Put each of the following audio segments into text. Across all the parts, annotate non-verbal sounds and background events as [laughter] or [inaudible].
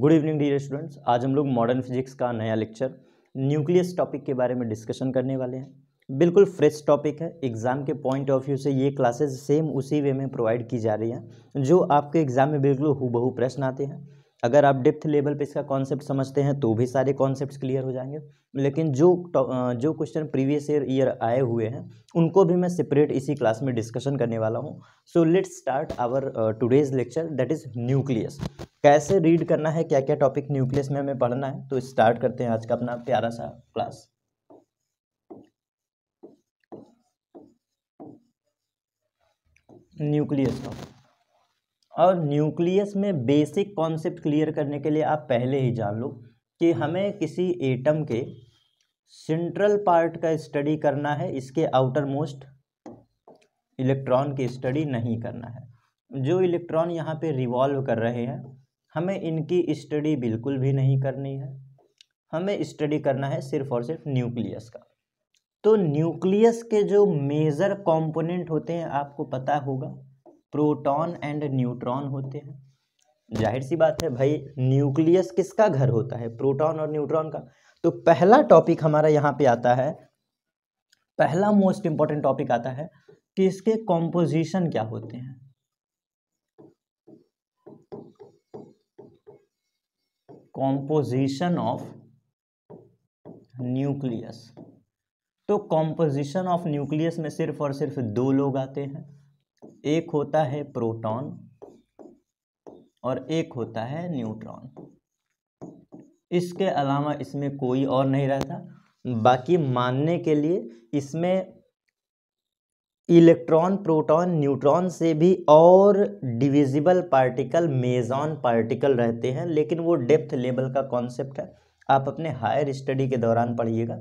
Good evening D students आज हम लोग मॉडर्न फिजिक्स का नया लेक्चर न्यूक्लियस टॉपिक के बारे में डिस्कशन करने वाले हैं बिल्कुल फ्रेश टॉपिक है एग्ज़ाम के पॉइंट ऑफ व्यू से ये क्लासेस सेम उसी वे में प्रोवाइड की जा रही हैं जो आपके एग्ज़ाम में बिल्कुल बहु प्रश्न आते हैं अगर आप डेप्थ लेवल पे इसका कॉन्सेप्ट समझते हैं तो भी सारे कॉन्सेप्ट क्लियर हो जाएंगे लेकिन जो जो क्वेश्चन प्रीवियस ईयर ईयर आए हुए हैं उनको भी मैं सेपरेट इसी क्लास में डिस्कशन करने वाला हूँ so let's start our today's lecture that is nucleus कैसे रीड करना है क्या क्या टॉपिक न्यूक्लियस में हमें पढ़ना है तो स्टार्ट करते हैं आज का अपना प्यारा सा क्लास न्यूक्लियस का और न्यूक्लियस में बेसिक कॉन्सेप्ट क्लियर करने के लिए आप पहले ही जान लो कि हम्म। हमें किसी एटम के सेंट्रल पार्ट का स्टडी करना है इसके आउटर मोस्ट इलेक्ट्रॉन की स्टडी नहीं करना है जो इलेक्ट्रॉन यहाँ पे रिवॉल्व कर रहे हैं हमें इनकी स्टडी बिल्कुल भी नहीं करनी है हमें स्टडी करना है सिर्फ और सिर्फ न्यूक्लियस का तो न्यूक्लियस के जो मेजर कंपोनेंट होते हैं आपको पता होगा प्रोटॉन एंड न्यूट्रॉन होते हैं जाहिर सी बात है भाई न्यूक्लियस किसका घर होता है प्रोटॉन और न्यूट्रॉन का तो पहला टॉपिक हमारा यहाँ पे आता है पहला मोस्ट इंपॉर्टेंट टॉपिक आता है कि इसके कॉम्पोजिशन क्या होते हैं कॉम्पोजिशन ऑफ न्यूक्लियस तो कॉम्पोजिशन ऑफ न्यूक्लियस में सिर्फ और सिर्फ दो लोग आते हैं एक होता है प्रोटॉन और एक होता है न्यूट्रॉन इसके अलावा इसमें कोई और नहीं रहता बाकी मानने के लिए इसमें इलेक्ट्रॉन प्रोटॉन न्यूट्रॉन से भी और डिविजिबल पार्टिकल मेजॉन पार्टिकल रहते हैं लेकिन वो डेप्थ लेवल का कॉन्सेप्ट है आप अपने हायर स्टडी के दौरान पढ़िएगा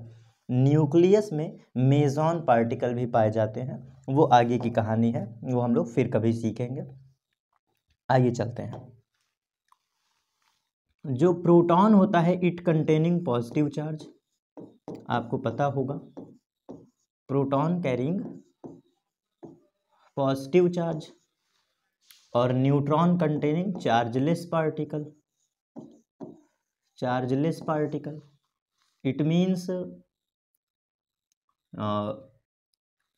न्यूक्लियस में मेजॉन पार्टिकल भी पाए जाते हैं वो आगे की कहानी है वो हम लोग फिर कभी सीखेंगे आइए चलते हैं जो प्रोटॉन होता है इट कंटेनिंग पॉजिटिव चार्ज आपको पता होगा प्रोटॉन कैरिंग पॉजिटिव चार्ज और neutron containing chargeless particle chargeless particle it means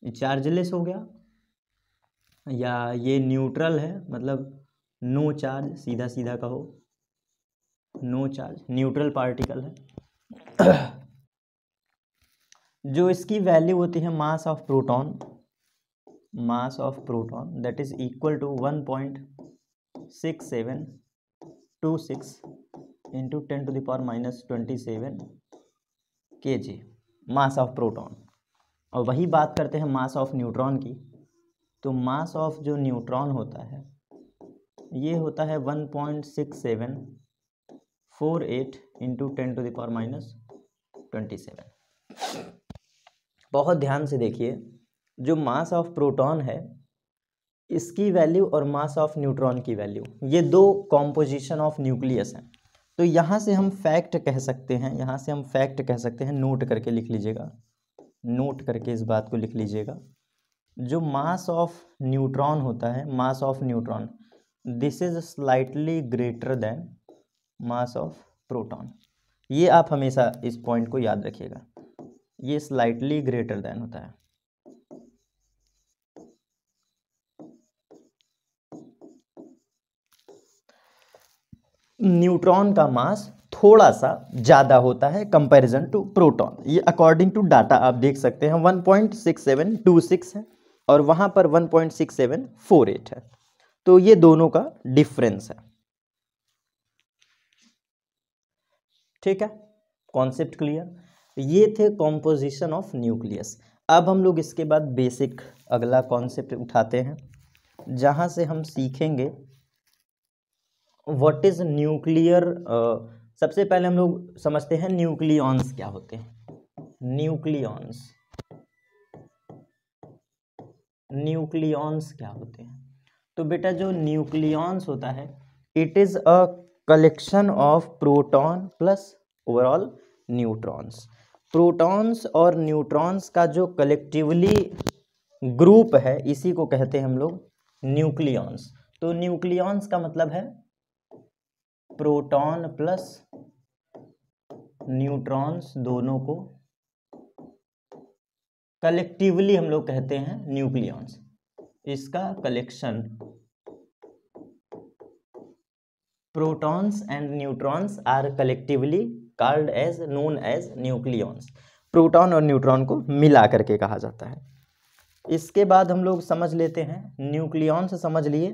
chargeless हो गया या ये न्यूट्रल है मतलब नो चार्ज सीधा सीधा कहो नो चार्ज न्यूट्रल पार्टिकल है [clears throat] जो इसकी वैल्यू होती है mass of proton mass of proton that is equal to one point six seven two six into ten to the power minus twenty seven K G mass of proton और वही बात करते हैं मास ऑफ न्यूट्रॉन की तो mass of जो neutron होता है ये होता है one point six seven four eight into ten to the power minus twenty seven बहुत ध्यान से देखिए जो मास ऑफ प्रोटॉन है इसकी वैल्यू और मास ऑफ न्यूट्रॉन की वैल्यू ये दो कॉम्पोजिशन ऑफ न्यूक्लियस हैं तो यहाँ से हम फैक्ट कह सकते हैं यहाँ से हम फैक्ट कह सकते हैं नोट करके लिख लीजिएगा नोट करके इस बात को लिख लीजिएगा जो मास ऑफ न्यूट्रॉन होता है mass of neutron this is slightly greater than mass of proton ये आप हमेशा इस पॉइंट को याद रखिएगा ये स्लाइटली ग्रेटर देन होता है न्यूट्रॉन का मास थोड़ा सा ज़्यादा होता है कंपैरिजन टू प्रोटॉन ये अकॉर्डिंग टू डाटा आप देख सकते हैं 1.6726 है और वहाँ पर 1.6748 है तो ये दोनों का डिफरेंस है ठीक है कॉन्सेप्ट क्लियर ये थे कॉम्पोजिशन ऑफ न्यूक्लियस अब हम लोग इसके बाद बेसिक अगला कॉन्सेप्ट उठाते हैं जहाँ से हम सीखेंगे व्हाट इज़ न्यूक्लियर सबसे पहले हम लोग समझते हैं न्यूक्लियॉन्स क्या होते हैं न्यूक्लियॉन्स न्यूक्लियॉन्स क्या होते हैं तो बेटा जो न्यूक्लियॉन्स होता है it is a collection of proton plus overall neutrons protons और न्यूट्रॉन्स का जो कलेक्टिवली ग्रुप है इसी को कहते हैं हम लोग न्यूक्लियॉन्स तो न्यूक्लियॉन्स का मतलब है प्रोटॉन प्लस न्यूट्रॉन्स दोनों को कलेक्टिवली हम लोग कहते हैं न्यूक्लियॉन्स इसका collection protons and neutrons are collectively called as known as nucleons proton और न्यूट्रॉन को मिला करके कहा जाता है इसके बाद हम लोग समझ लेते हैं न्यूक्लियॉन्स समझ लिए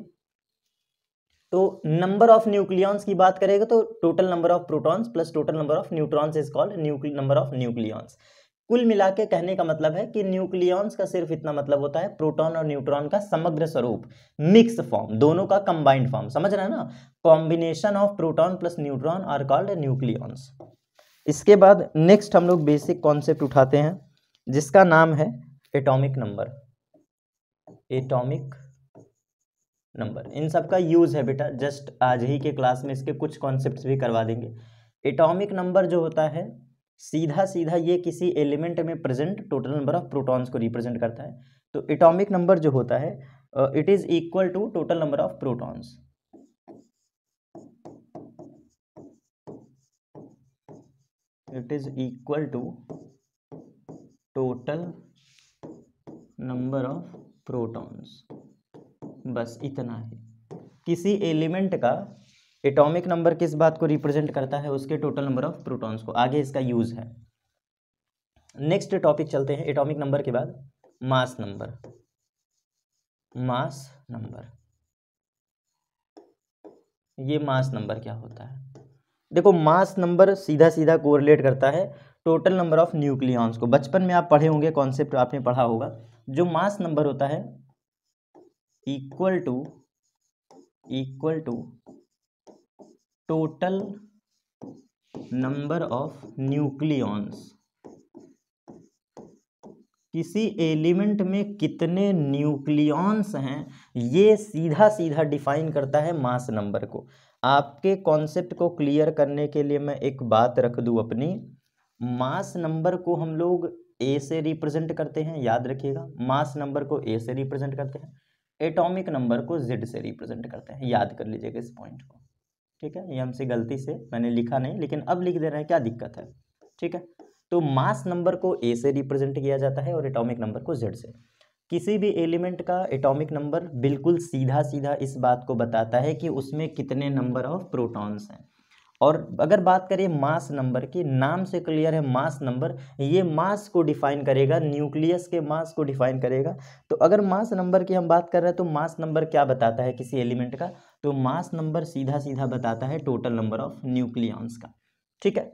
तो नंबर ऑफ न्यूक्लियॉन्स की बात करेगा तो total number of protons plus total number of neutrons is called number of nucleons कुल मिला के कहने का मतलब है कि न्यूक्लियॉन्स का सिर्फ इतना मतलब होता है प्रोटॉन और न्यूट्रॉन का समग्र स्वरूप मिक्स फॉर्म दोनों का कंबाइंड फॉर्म समझ रहे हैं ना combination of proton plus neutron are called nucleons इसके बाद नेक्स्ट हम लोग बेसिक कॉन्सेप्ट उठाते हैं जिसका नाम है एटॉमिक नंबर एटॉमिक नंबर इन सब का यूज़ है बेटा जस्ट आज ही के क्लास में इसके कुछ कॉन्सेप्ट भी करवा देंगे एटॉमिक नंबर जो होता है सीधा सीधा ये किसी एलिमेंट में present total number of protons को रिप्रेजेंट करता है तो एटॉमिक नंबर जो होता है it is equal to total number of protons it is equal to total number of protons बस इतना ही किसी एलिमेंट का एटॉमिक नंबर किस बात को रिप्रेजेंट करता है उसके टोटल नंबर ऑफ प्रोटॉन्स को आगे इसका यूज है नेक्स्ट टॉपिक चलते हैं एटॉमिक नंबर के बाद मास नंबर मास नंबर ये मास नंबर क्या होता है देखो मास नंबर सीधा सीधा कोरिलेट करता है टोटल नंबर ऑफ न्यूक्लियॉन्स को बचपन में आप पढ़े होंगे कॉन्सेप्ट आपने पढ़ा होगा जो मास नंबर होता है equal to equal to total number of nucleons किसी एलिमेंट में कितने न्यूक्लियॉन्स हैं ये सीधा सीधा डिफाइन करता है मास नंबर को आपके कॉन्सेप्ट को क्लियर करने के लिए मैं एक बात रख दूं अपनी मास नंबर को हम लोग ए से रिप्रेजेंट करते हैं याद रखिएगा मास नंबर को ए से रिप्रेजेंट करते हैं एटॉमिक नंबर को जेड से रिप्रेजेंट करते हैं याद कर लीजिएगा इस पॉइंट को ठीक है ये हमसे गलती से मैंने लिखा नहीं लेकिन अब लिख दे रहे हैं क्या दिक्कत है ठीक है तो मास नंबर को ए से रिप्रेजेंट किया जाता है और एटॉमिक नंबर को जेड से किसी भी एलिमेंट का एटॉमिक नंबर बिल्कुल सीधा सीधा इस बात को बताता है कि उसमें कितने नंबर ऑफ प्रोटॉन्स हैं और अगर बात करें मास नंबर की नाम से क्लियर है मास नंबर ये मास को डिफाइन करेगा न्यूक्लियस के मास को डिफाइन करेगा तो अगर मास नंबर की हम बात कर रहे हैं तो मास नंबर क्या बताता है किसी एलिमेंट का तो मास नंबर सीधा सीधा बताता है टोटल नंबर ऑफ न्यूक्लियॉन्स का ठीक है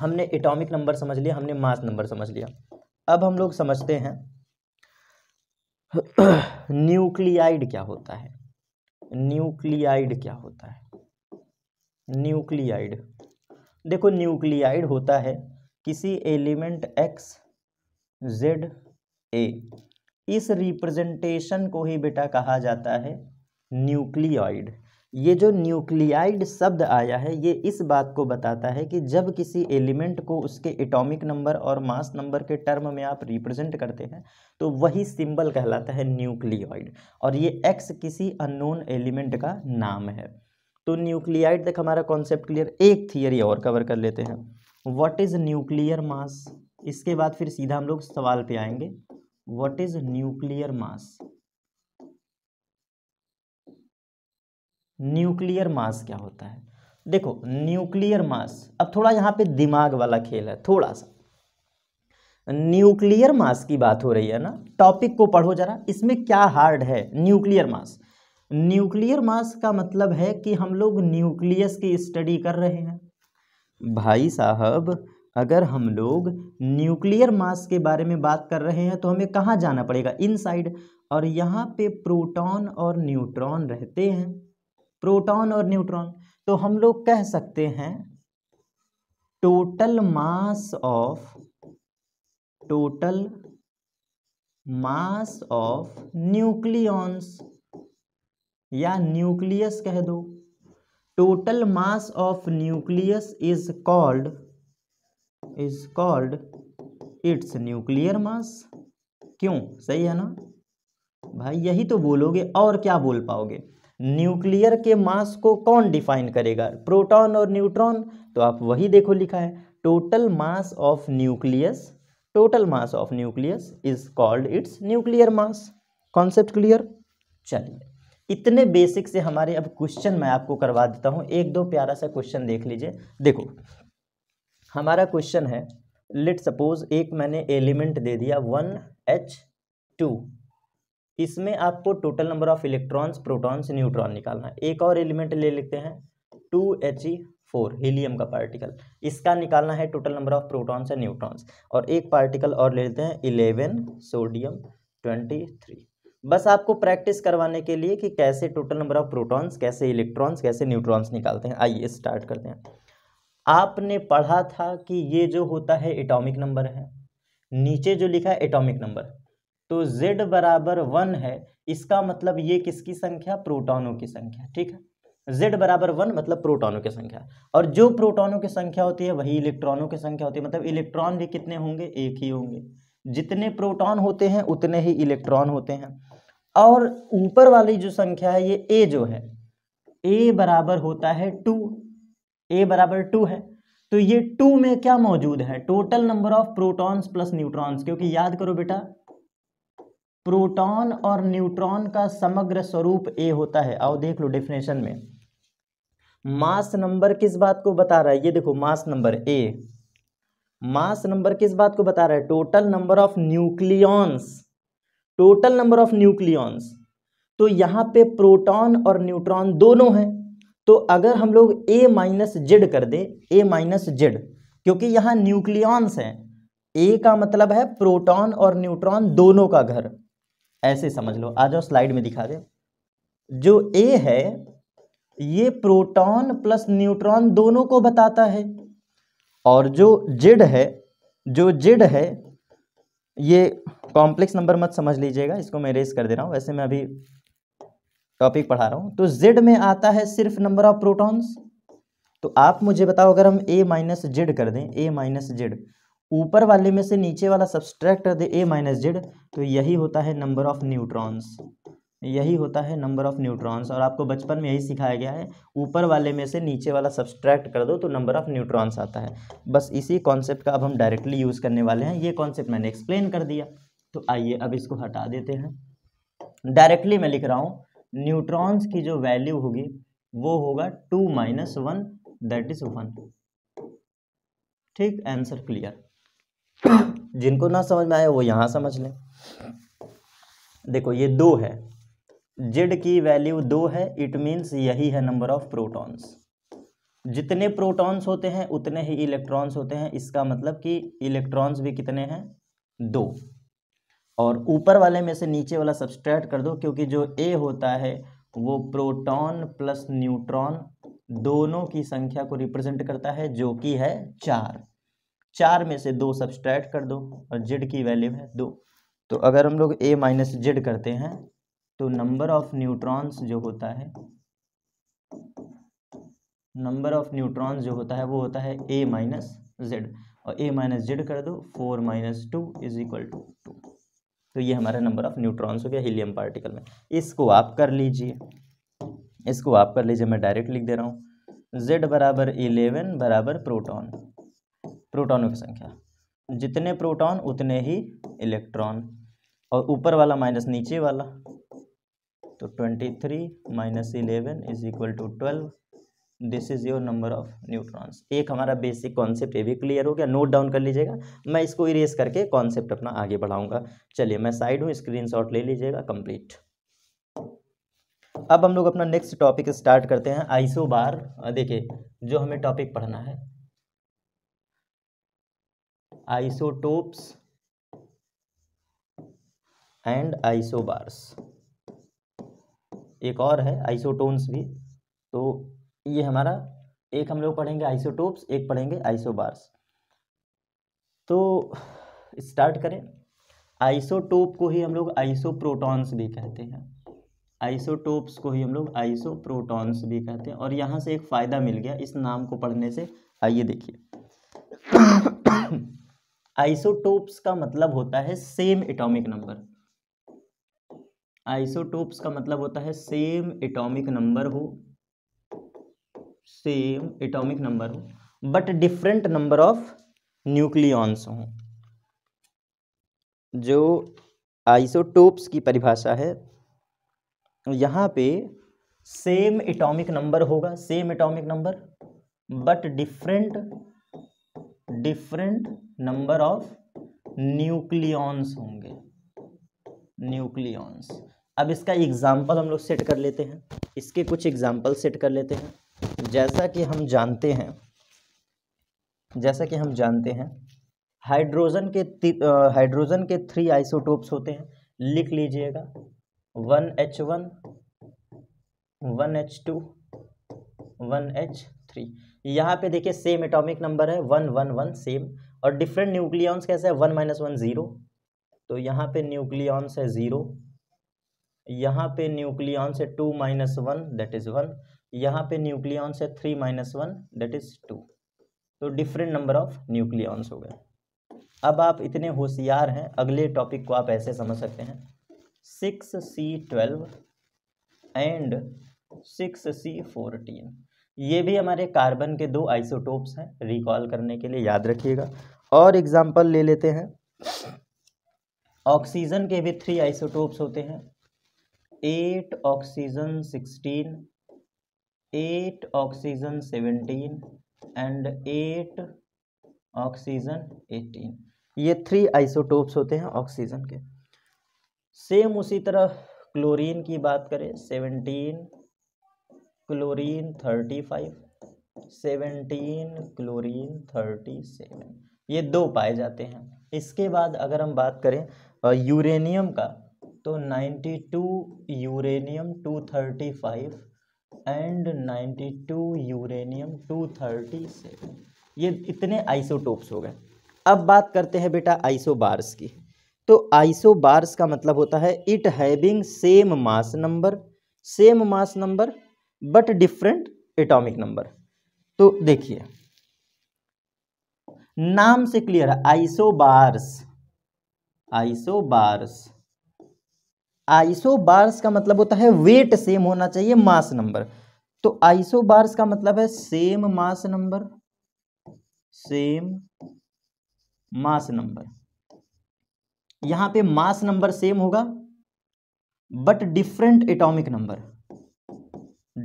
हमने एटॉमिक नंबर समझ लिया हमने मास नंबर समझ लिया अब हम लोग समझते हैं न्यूक्लियाइड [clears throat] क्या होता है न्यूक्लियाइड क्या होता है न्यूक्लियाइड देखो न्यूक्लियाइड होता है किसी एलिमेंट एक्स जेड ए इस रिप्रेजेंटेशन को ही बेटा कहा जाता है न्यूक्लियाइड ये जो न्यूक्लियाइड शब्द आया है ये इस बात को बताता है कि जब किसी एलिमेंट को उसके एटॉमिक नंबर और मास नंबर के टर्म में आप रिप्रेजेंट करते हैं तो वही सिंबल कहलाता है न्यूक्लियाइड और ये एक्स किसी अननोन एलिमेंट का नाम है तो न्यूक्लियाइड तक हमारा कॉन्सेप्ट क्लियर एक थियरी और कवर कर लेते हैं व्हाट इज़ न्यूक्लियर मास इसके बाद फिर सीधा हम लोग सवाल पे आएंगे what is nuclear mass nuclear mass क्या होता है देखो न्यूक्लियर मास अब थोड़ा यहाँ पे दिमाग वाला खेल है थोड़ा सा न्यूक्लियर मास की बात हो रही है ना टॉपिक को पढ़ो जरा इसमें क्या हार्ड है न्यूक्लियर मास न्यूक्लियर मास का मतलब है कि हम लोग न्यूक्लियस की स्टडी कर रहे हैं भाई साहब अगर हम लोग न्यूक्लियर मास के बारे में बात कर रहे हैं तो हमें कहाँ जाना पड़ेगा इनसाइड और यहाँ पे प्रोटॉन और न्यूट्रॉन रहते हैं प्रोटॉन और न्यूट्रॉन तो हम लोग कह सकते हैं total mass of total mass of nucleons या न्यूक्लियस कह दो total mass of nucleus is called is called its nuclear mass क्यों सही है ना भाई यही तो बोलोगे और क्या बोल पाओगे न्यूक्लियर के मास को कौन डिफाइन करेगा प्रोटॉन और न्यूट्रॉन तो आप वही देखो लिखा है total mass of nucleus total mass of nucleus is called its nuclear mass concept clear चलिए इतने बेसिक से हमारे अब क्वेश्चन मैं आपको करवा देता हूँ एक दो प्यारा सा क्वेश्चन देख लीजिए देखो हमारा क्वेश्चन है लेट सपोज एक मैंने एलिमेंट दे दिया वन एच टू इसमें आपको total number of electrons protons neutron निकालना है एक और एलिमेंट ले लेते हैं two H E four helium का पार्टिकल इसका निकालना है total number of protons and neutrons और एक पार्टिकल और ले लेते हैं इलेवन सोडियम ट्वेंटी थ्री बस आपको प्रैक्टिस करवाने के लिए कि कैसे टोटल नंबर ऑफ प्रोटॉन्स कैसे इलेक्ट्रॉन्स कैसे न्यूट्रॉन्स निकालते हैं आइए स्टार्ट करते हैं आपने पढ़ा था कि ये जो होता है एटॉमिक नंबर है नीचे जो लिखा है एटॉमिक नंबर तो z बराबर वन है इसका मतलब ये किसकी संख्या प्रोटॉनों की संख्या ठीक है z बराबर वन मतलब प्रोटॉनों की संख्या और जो प्रोटॉनों की संख्या होती है वही इलेक्ट्रॉनों की संख्या होती है मतलब इलेक्ट्रॉन भी कितने होंगे एक ही होंगे जितने प्रोटॉन होते हैं उतने ही इलेक्ट्रॉन होते हैं और ऊपर वाली जो संख्या है ये ए जो है ए बराबर होता है टू ए बराबर टू है तो ये टू में क्या मौजूद है total number of protons plus neutrons क्योंकि याद करो बेटा प्रोटॉन और न्यूट्रॉन का समग्र स्वरूप ए होता है आओ देख लो डेफिनेशन में मास नंबर किस बात को बता रहा है ये देखो mass number A mass number किस बात को बता रहा है total number of nucleons total number of nucleons तो यहाँ पे प्रोटॉन और न्यूट्रॉन दोनों हैं तो अगर हम लोग ए माइनस जेड कर दें ए माइनस जेड क्योंकि यहाँ न्यूक्लियॉन्स हैं ए का मतलब है प्रोटॉन और न्यूट्रॉन दोनों का घर ऐसे समझ लो आ जाओ स्लाइड में दिखा दे जो ए है ये प्रोटॉन प्लस न्यूट्रॉन दोनों को बताता है और जो जेड है जो जेड है ये कॉम्प्लेक्स नंबर मत समझ लीजिएगा इसको मैं रेस कर दे रहा हूँ वैसे मैं अभी टॉपिक पढ़ा रहा हूँ तो जेड में आता है सिर्फ नंबर ऑफ प्रोटॉन्स तो आप मुझे बताओ अगर हम ए माइनस जेड कर दें ए माइनस जेड ऊपर वाले में से नीचे वाला सब्सट्रैक्ट कर दे ए माइनस जेड तो यही होता है नंबर ऑफ न्यूट्रॉन्स यही होता है नंबर ऑफ न्यूट्रॉन्स और आपको बचपन में यही सिखाया गया है ऊपर वाले में से नीचे वाला सब्सट्रैक्ट कर दो तो नंबर ऑफ न्यूट्रॉन्स आता है बस इसी कॉन्सेप्ट का अब हम डायरेक्टली यूज़ करने वाले हैं ये कॉन्सेप्ट मैंने एक्सप्लेन कर दिया तो आइए अब इसको हटा देते हैं डायरेक्टली मैं लिख रहा हूँ न्यूट्रॉन्स की जो वैल्यू होगी वो होगा two minus one that is one ठीक आंसर क्लियर जिनको ना समझ में आया वो यहाँ समझ लें देखो ये दो है जेड की वैल्यू दो है इट मीन्स यही है नंबर ऑफ प्रोटॉन्स जितने प्रोटॉन्स होते हैं उतने ही इलेक्ट्रॉन्स होते हैं इसका मतलब कि इलेक्ट्रॉन्स भी कितने हैं दो और ऊपर वाले में से नीचे वाला सब्सट्रैक्ट कर दो क्योंकि जो ए होता है वो प्रोटॉन प्लस न्यूट्रॉन दोनों की संख्या को रिप्रेजेंट करता है जो कि है चार चार में से दो सब्सट्रैक्ट कर दो और जेड की वैल्यू है दो तो अगर हम लोग ए माइनस जेड करते हैं तो नंबर ऑफ न्यूट्रॉन्स जो होता है नंबर ऑफ न्यूट्रॉन्स जो होता है वो होता है ए माइनस जेड और ए माइनस जेड कर दो four minus two is equal to two तो ये हमारा नंबर ऑफ न्यूट्रॉन्स हो गया हीलियम पार्टिकल में इसको आप कर लीजिए इसको आप कर लीजिए मैं डायरेक्ट लिख दे रहा हूँ जेड बराबर इलेवन बराबर प्रोटॉन प्रोटॉनों की संख्या जितने प्रोटॉन उतने ही इलेक्ट्रॉन और ऊपर वाला माइनस नीचे वाला तो twenty three minus eleven is equal to twelve this is your number of neutrons एक हमारा बेसिक कॉन्सेप्ट ये भी क्लियर हो गया नोट डाउन कर लीजिएगा मैं इसको इरेज करके कॉन्सेप्ट अपना आगे बढ़ाऊंगा चलिए मैं साइड हूँ स्क्रीनशॉट ले लीजिएगा कंप्लीट अब हम लोग अपना नेक्स्ट टॉपिक स्टार्ट करते हैं बार देखिए जो हमें टॉपिक पढ़ना है आइसोटोप्स एंड आइसोबार्स एक और है आइसोटोन्स भी तो ये हमारा एक हम लोग पढ़ेंगे आइसोटोप्स एक पढ़ेंगे आइसोबार्स तो स्टार्ट करें आइसोटोप को ही हम लोग आइसोप्रोटॉन्स भी कहते हैं आइसोटोप्स को ही हम लोग आइसोप्रोटॉन्स भी कहते हैं और यहाँ से एक फ़ायदा मिल गया इस नाम को पढ़ने से आइए देखिए आइसोटोप्स का मतलब होता है सेम एटॉमिक नंबर आइसोटोप्स का मतलब होता है सेम एटॉमिक नंबर हो सेम एटॉमिक नंबर हो but different number of nucleons हों जो आइसोटोप्स की परिभाषा है तो यहाँ पे सेम एटॉमिक नंबर होगा same atomic number but different different number of nucleons होंगे न्यूक्लियॉन्स अब इसका एग्जाम्पल हम लोग सेट कर लेते हैं इसके कुछ एग्जाम्पल सेट कर लेते हैं जैसा कि हम जानते हैं जैसा कि हम जानते हैं हाइड्रोजन के हाइड्रोजन के थ्री आइसोटोप्स होते हैं लिख लीजिएगा one H one one H two one H three यहाँ पे देखिए सेम एटॉमिक नंबर है वन वन वन सेम और डिफरेंट न्यूक्लियॉन्स कैसे है वन माइनस वन ज़ीरो तो यहाँ पे न्यूक्लियॉन्स है ज़ीरो यहाँ पे न्यूक्लियॉन्स है two minus one that is one यहाँ पे न्यूक्लियॉन्स है three minus one that is two तो डिफरेंट नंबर ऑफ न्यूक्लियॉन्स हो गए अब आप इतने होशियार हैं अगले टॉपिक को आप ऐसे समझ सकते हैं six C twelve and six C fourteen ये भी हमारे कार्बन के दो आइसोटोप्स हैं रिकॉल करने के लिए याद रखिएगा और एग्जाम्पल ले लेते हैं ऑक्सीजन के भी थ्री आइसोटोप्स होते हैं eight oxygen sixteen eight oxygen seventeen and eight oxygen eighteen ये थ्री आइसोटोप्स होते हैं ऑक्सीजन के सेम उसी तरह क्लोरीन की बात करें seventeen chlorine thirty five seventeen chlorine thirty seven ये दो पाए जाते हैं इसके बाद अगर हम बात करें यूरेनियम का तो ninety two uranium two thirty five and 92 uranium 237 ये इतने आइसोटोप्स हो गए अब बात करते हैं बेटा आइसोबार्स की तो आइसोबार्स का मतलब होता है it having same mass number same mass number but different atomic number तो देखिए नाम से क्लियर है आइसोबार्स आइसोबार्स आइसोबार्स का मतलब होता है वेट सेम होना चाहिए मास नंबर तो आइसोबार्स का मतलब है same mass number same mass number यहां पे मास नंबर सेम होगा but different atomic number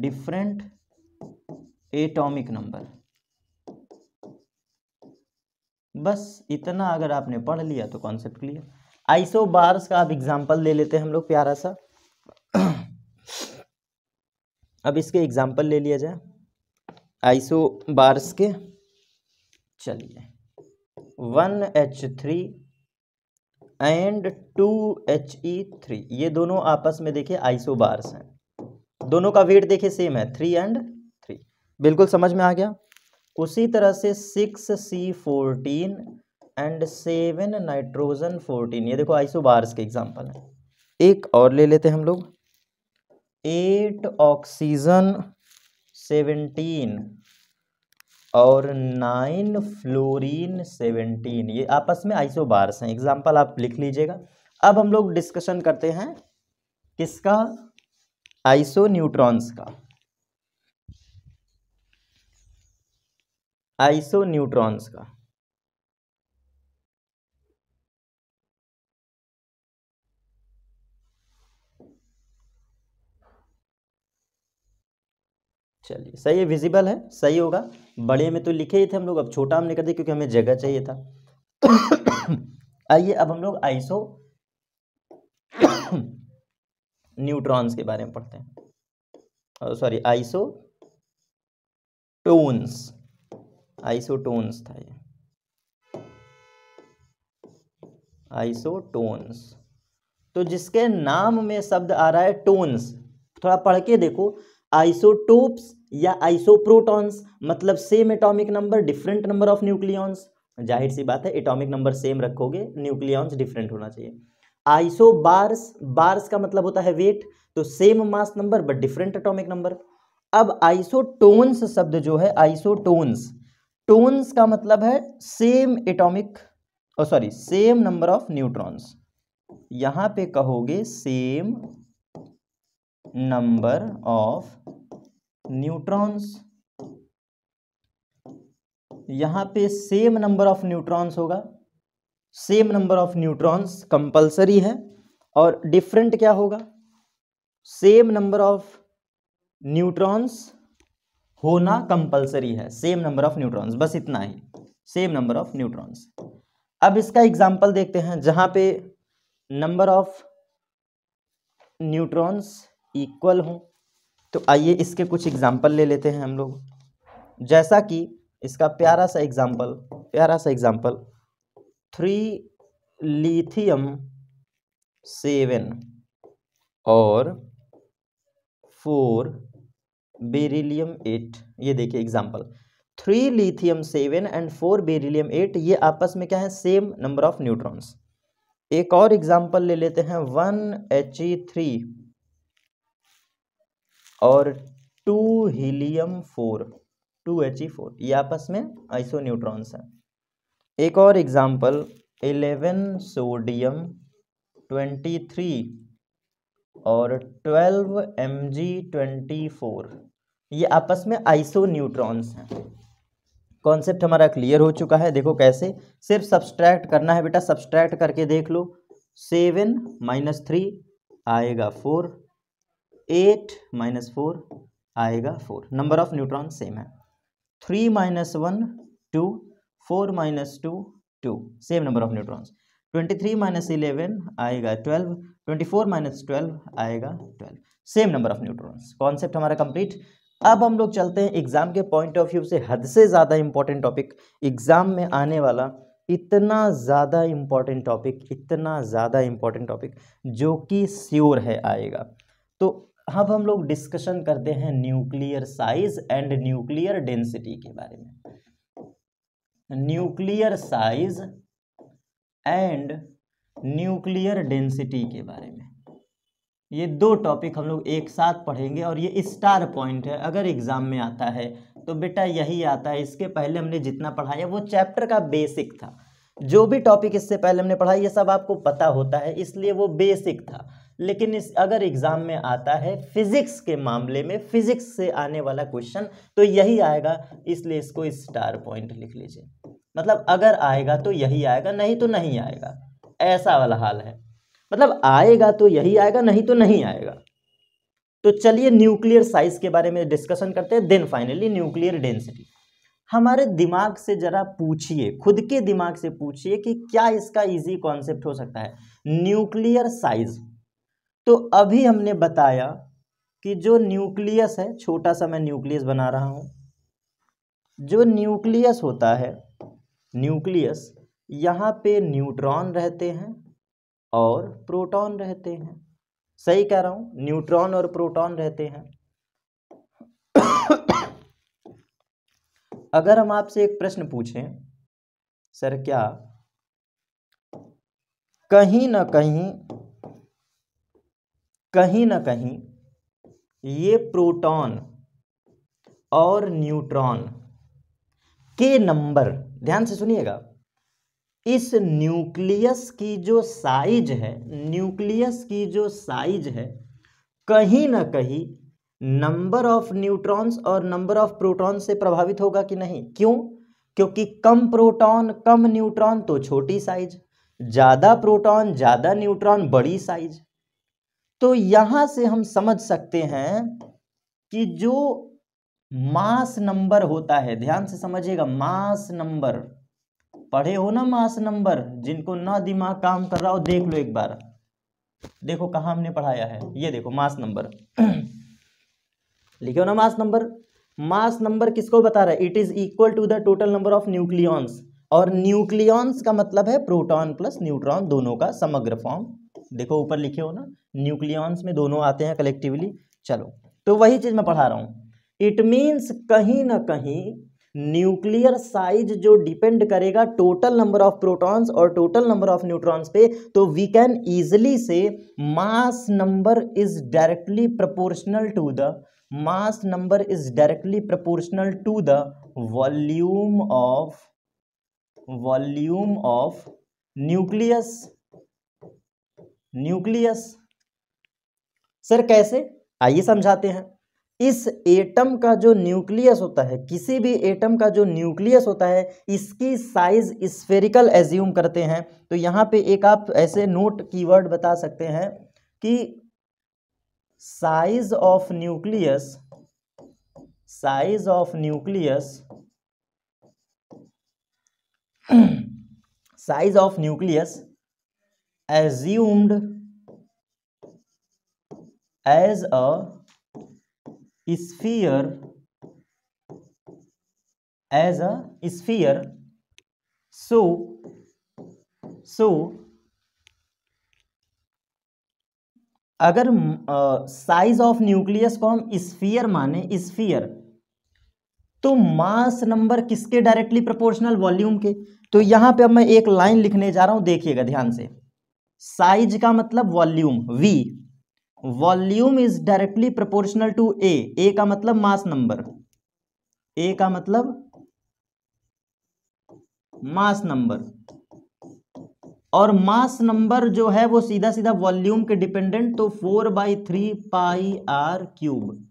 different atomic number बस इतना अगर आपने पढ़ लिया तो कॉन्सेप्ट क्लियर आइसोबार्स का आप एग्जांपल ले लेते हैं हम लोग प्यारा सा अब इसके एग्जाम्पल ले लिया जाए आइसो बार्स के चलिए one H three and two H E three ये दोनों आपस में देखिए आइसो बार्स हैं दोनों का वेट देखिए सेम है थ्री एंड थ्री बिल्कुल समझ में आ गया उसी तरह से six C fourteen and seven nitrogen fourteen ये देखो आइसो बार्स के एग्जाम्पल हैं एक और ले लेते हैं हम लोग एट ऑक्सीजन सेवेंटीन और नाइन फ्लोरीन सेवेंटीन ये आपस में आइसोबार्स हैं एग्जाम्पल आप लिख लीजिएगा अब हम लोग डिस्कशन करते हैं किसका आइसो न्यूट्रॉन्स का आइसो न्यूट्रॉन्स का चलिए सही है विजिबल है सही होगा बड़े में तो लिखे ही थे हम लोग अब छोटा हमने कर दिया क्योंकि हमें जगह चाहिए था आइए अब हम लोग आइसो न्यूट्रॉन्स के बारे में पढ़ते हैं सॉरी आइसो टोन्स आइसोटोन्स था ये आइसोटोन्स तो जिसके नाम में शब्द आ रहा है टोन्स थोड़ा पढ़ के देखो आइसोटोप्स या आइसोप्रोटॉन्स मतलब same atomic number different number of nucleons जाहिर सी बात है एटॉमिक नंबर सेम रखोगे न्यूक्लियॉन्स डिफरेंट होना चाहिए आइसो बार्स बार्स का मतलब होता है वेट तो same mass number but different atomic number अब आइसोटोन्स शब्द जो है आइसोटोन्स टोन्स का मतलब है same atomic sorry same number of neutrons यहां पे कहोगे सेम नंबर ऑफ न्यूट्रॉन्स यहां पे सेम नंबर ऑफ न्यूट्रॉन्स होगा same number of neutrons compulsory है और डिफरेंट क्या होगा सेम नंबर ऑफ न्यूट्रॉन्स होना कंपलसरी है सेम नंबर ऑफ न्यूट्रॉन्स बस इतना ही सेम नंबर ऑफ न्यूट्रॉन्स अब इसका एग्जांपल देखते हैं जहां पे नंबर ऑफ न्यूट्रॉन्स इक्वल हों तो आइए इसके कुछ एग्जाम्पल ले लेते हैं हम लोग जैसा कि इसका प्यारा सा एग्जाम्पल प्यारा सा एग्जाम्पल थ्री लिथियम सेवन और फोर बेरिलियम एट ये देखिए example three lithium seven and four beryllium eight ये आपस में क्या है सेम नंबर ऑफ न्यूट्रॉन्स एक और एग्जाम्पल ले लेते हैं वन एच ई थ्री और two helium four two H E e four ये आपस में आइसो न्यूट्रॉन्स हैं एक और example eleven sodium twenty three और twelve M G twenty four ये आपस में आइसो न्यूट्रॉन्स हैं कॉन्सेप्ट हमारा क्लियर हो चुका है देखो कैसे सिर्फ सब्सट्रैक्ट करना है बेटा सब्सट्रैक्ट करके देख लो सेवन माइनस थ्री आएगा फोर एट माइनस फोर आएगा four number of neutron same है three minus one two four minus two two same number of neutrons twenty three minus eleven आएगा twelve twenty four minus twelve आएगा twelve same number of neutrons concept हमारा complete अब हम लोग चलते हैं exam के पॉइंट ऑफ व्यू से हद से ज़्यादा इंपॉर्टेंट टॉपिक एग्जाम में आने वाला इतना ज़्यादा इंपॉर्टेंट टॉपिक इतना ज़्यादा इंपॉर्टेंट टॉपिक जो कि श्योर है आएगा तो अब हम लोग डिस्कशन करते हैं nuclear size and nuclear density के बारे में nuclear size and nuclear density के बारे में ये दो टॉपिक हम लोग एक साथ पढ़ेंगे और ये स्टार पॉइंट है अगर एग्ज़ाम में आता है तो बेटा यही आता है इसके पहले हमने जितना पढ़ाया वो चैप्टर का बेसिक था जो भी टॉपिक इससे पहले हमने पढ़ा ये सब आपको पता होता है इसलिए वो बेसिक था लेकिन इस अगर एग्ज़ाम में आता है फिज़िक्स के मामले में फिज़िक्स से आने वाला क्वेश्चन तो यही आएगा इसलिए इसको स्टार पॉइंट लिख लीजिए मतलब अगर आएगा तो यही आएगा नहीं तो नहीं आएगा ऐसा वाला हाल है मतलब आएगा तो यही आएगा नहीं तो नहीं आएगा तो चलिए न्यूक्लियर साइज के बारे में डिस्कशन करते हैं देन फाइनली न्यूक्लियर डेंसिटी हमारे दिमाग से ज़रा पूछिए खुद के दिमाग से पूछिए कि क्या इसका इजी कॉन्सेप्ट हो सकता है न्यूक्लियर साइज़ तो अभी हमने बताया कि जो न्यूक्लियस है छोटा सा मैं न्यूक्लियस बना रहा हूँ जो न्यूक्लियस होता है न्यूक्लियस यहाँ पे न्यूट्रॉन रहते हैं और प्रोटॉन रहते हैं सही कह रहा हूँ न्यूट्रॉन और प्रोटॉन रहते हैं अगर हम आपसे एक प्रश्न पूछें सर क्या कहीं ना कहीं कहीं ना कहीं ये प्रोटॉन और न्यूट्रॉन के नंबर ध्यान से सुनिएगा इस न्यूक्लियस की जो साइज है न्यूक्लियस की जो साइज है कहीं ना कहीं नंबर ऑफ न्यूट्रॉन्स और नंबर ऑफ प्रोटॉन से प्रभावित होगा कि नहीं क्यों क्योंकि कम प्रोटॉन कम न्यूट्रॉन तो छोटी साइज ज़्यादा प्रोटॉन ज़्यादा न्यूट्रॉन बड़ी साइज तो यहां से हम समझ सकते हैं कि जो मास नंबर होता है ध्यान से समझिएगा मास नंबर पढ़े हो ना मास नंबर जिनको ना दिमाग काम कर रहा हो देख लो एक बार देखो कहा हमने पढ़ाया है ये देखो मास नंबर [clears throat] लिखे हो ना मास नंबर मास नंबर किसको बता रहा है it is equal to the total number of nucleons और न्यूक्लियॉन्स का मतलब है प्रोटॉन प्लस न्यूट्रॉन दोनों का समग्र फॉर्म देखो ऊपर लिखे हो ना न्यूक्लियॉन्स में दोनों आते हैं कलेक्टिवली चलो तो वही चीज़ मैं पढ़ा रहा हूँ इट मीन्स कहीं ना कहीं न्यूक्लियर साइज जो डिपेंड करेगा टोटल नंबर ऑफ प्रोटॉन्स और टोटल नंबर ऑफ न्यूट्रॉन्स पे तो वी कैन ईजिली से mass number is directly proportional to the mass number is directly proportional to the volume of volume of nucleus nucleus sir कैसे आइए समझाते हैं इस atom का जो न्यूक्लियस होता है किसी भी एटम का जो न्यूक्लियस होता है इसकी साइज स्फेरिकल एज्यूम करते हैं तो यहां पे एक आप ऐसे नोट कीवर्ड बता सकते हैं कि size of nucleus size of nucleus size of nucleus assumed as a sphere as a sphere so so अगर साइज ऑफ न्यूक्लियस को हम स्फीयर माने स्फीयर तो मास नंबर किसके डायरेक्टली प्रोपोर्शनल वॉल्यूम के तो यहां पे अब मैं एक लाइन लिखने जा रहा हूं देखिएगा ध्यान से साइज का मतलब volume V volume is directly proportional to A A का मतलब मास नंबर ए का मतलब मास नंबर और मास नंबर जो है वो सीधा सीधा वॉल्यूम के डिपेंडेंट तो four by three pi R cube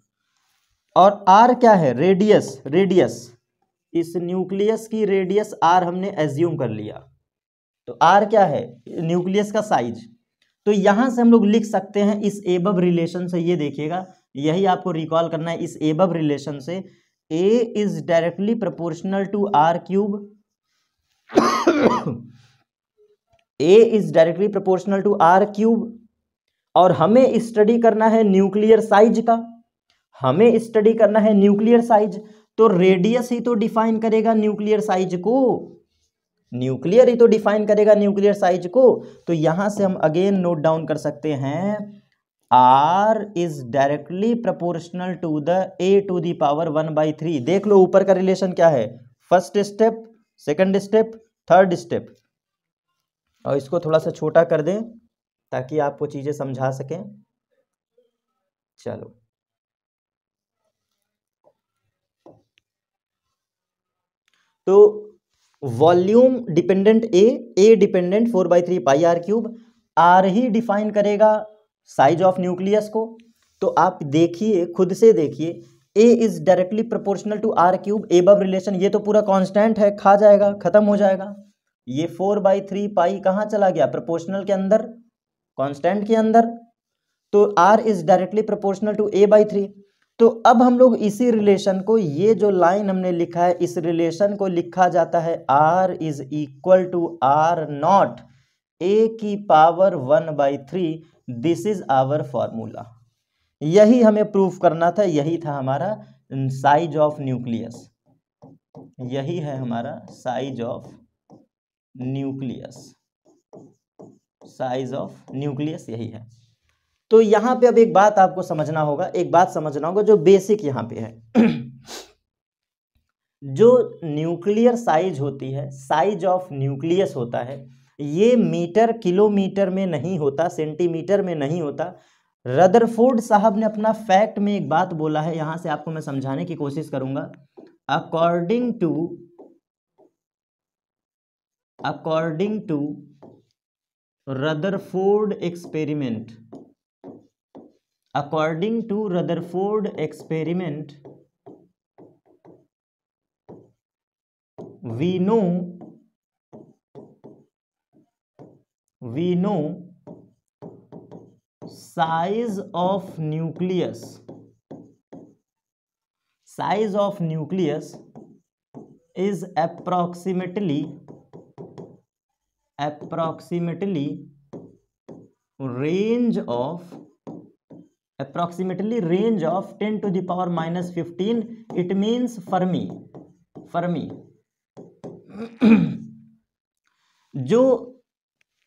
और आर क्या है रेडियस रेडियस इस न्यूक्लियस की रेडियस आर हमने एज्यूम कर लिया तो आर क्या है न्यूक्लियस का साइज तो यहाँ से हम लोग लिख सकते हैं इस एबब रिलेशन से ये देखिएगा यही आपको रिकॉल करना है इस एबब रिलेशन से A is directly proportional to R cube A is directly proportional to R cube और हमें स्टडी करना है न्यूक्लियर साइज का हमें स्टडी करना है न्यूक्लियर साइज तो रेडियस ही तो डिफाइन करेगा न्यूक्लियर साइज को न्यूक्लियर ही तो डिफाइन करेगा न्यूक्लियर साइज को तो यहां से हम अगेन नोट डाउन कर सकते हैं R is directly proportional to the A to the power one by three देख लो ऊपर का रिलेशन क्या है first step second step third step और इसको थोड़ा सा छोटा कर दें ताकि आपको चीज़ें समझा सकें चलो तो volume dependent A A dependent four by three pi R cube R he define करेगा साइज ऑफ न्यूक्लियस को तो आप देखिए खुद से देखिए A is directly proportional to R cube above relation ये तो पूरा कांस्टेंट है खा जाएगा ख़त्म हो जाएगा ये फोर बाई थ्री पाई कहाँ चला गया प्रोपोर्शनल के अंदर कांस्टेंट के अंदर तो R is directly proportional to A by three तो अब हम लोग इसी रिलेशन को ये जो लाइन हमने लिखा है इस रिलेशन को लिखा जाता है R is equal to R not A की power one by three this is our formula यही हमें प्रूफ करना था यही था हमारा साइज ऑफ न्यूक्लियस यही है हमारा size of nucleus size of nucleus यही है तो यहाँ पे अब एक बात आपको समझना होगा एक बात समझना होगा जो बेसिक यहाँ पे है [clears throat] जो न्यूक्लियर साइज होती है साइज ऑफ न्यूक्लियस होता है ये मीटर किलोमीटर में नहीं होता सेंटीमीटर में नहीं होता रदरफोर्ड साहब ने अपना फैक्ट में एक बात बोला है यहां से आपको मैं समझाने की कोशिश करूंगा according to according to Rutherford experiment according to rutherford experiment we know we know size of nucleus size of nucleus is approximately approximately range of approximately range of 10 to the power minus 15 it means fermi fermi जो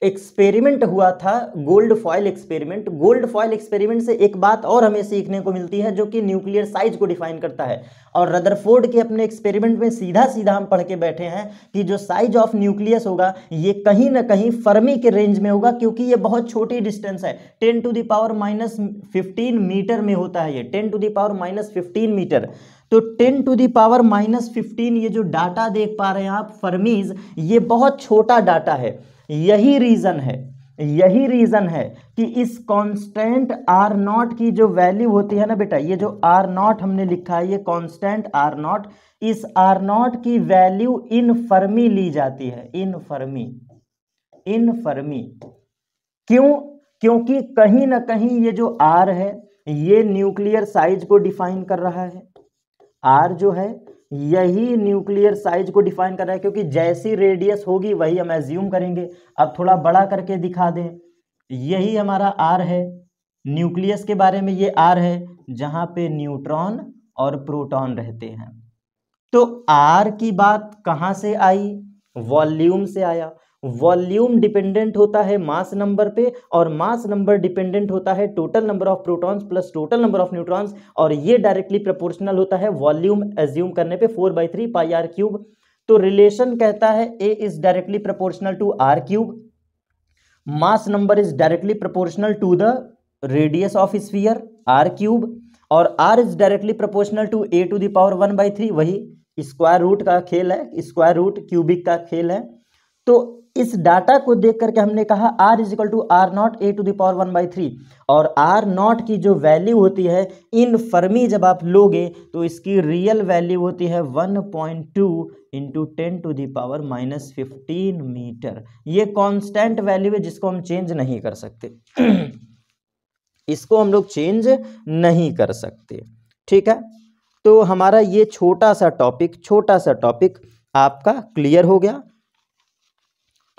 experiment हुआ था gold foil experiment gold foil experiment से एक बात और हमें सीखने को मिलती है जो कि न्यूक्लियर साइज को डिफाइन करता है और रदरफोर्ड के अपने एक्सपेरिमेंट में सीधा सीधा हम पढ़ के बैठे हैं कि जो साइज ऑफ न्यूक्लियस होगा ये कहीं ना कहीं फर्मी के रेंज में होगा क्योंकि ये बहुत छोटी डिस्टेंस है ten to the power minus fifteen metre में होता है ये ten to the power minus fifteen metre तो 10 to the power minus fifteen ये जो डाटा देख पा रहे हैं आप फर्मीज ये बहुत छोटा डाटा है यही रीज़न है यही रीज़न है कि इस कांस्टेंट आर नॉट की जो वैल्यू होती है ना बेटा ये जो आर नॉट हमने लिखा है ये कांस्टेंट आर नॉट इस आर नॉट की वैल्यू इन फर्मी ली जाती है इन फर्मी इन फर्मी क्यों क्योंकि कहीं ना कहीं ये जो आर है ये न्यूक्लियर साइज को डिफाइन कर रहा है आर जो है यही न्यूक्लियर साइज को डिफाइन कर रहा है क्योंकि जैसी रेडियस होगी वही हम एज्यूम करेंगे अब थोड़ा बड़ा करके दिखा दें यही हमारा आर है न्यूक्लियस के बारे में ये आर है जहां पे न्यूट्रॉन और प्रोटॉन रहते हैं तो आर की बात कहां से आई वॉल्यूम से आया वॉल्यूम डिपेंडेंट होता है मास नंबर पे और मास नंबर डिपेंडेंट होता है total number of protons plus total number of neutrons और ये डायरेक्टली प्रोपोर्शनल होता है वॉल्यूम एज्यूम करने पे four by three pi R cube तो रिलेशन कहता है A is directly proportional to R cube mass number is directly proportional to the radius of sphere R cube और R is directly proportional to A to the power one by three वही square root का खेल है square root cubic का खेल है तो इस डाटा को देख करके हमने कहा R is equal to R not A to the power one by three और आर नॉट की जो वैल्यू होती है इन फर्मी जब आप लोगे तो इसकी रियल वैल्यू होती है one point two into ten to the power minus fifteen metre ये कांस्टेंट वैल्यू है जिसको हम चेंज नहीं कर सकते [clears throat] इसको हम लोग चेंज नहीं कर सकते ठीक है तो हमारा ये छोटा सा टॉपिक छोटा सा टॉपिक आपका क्लियर हो गया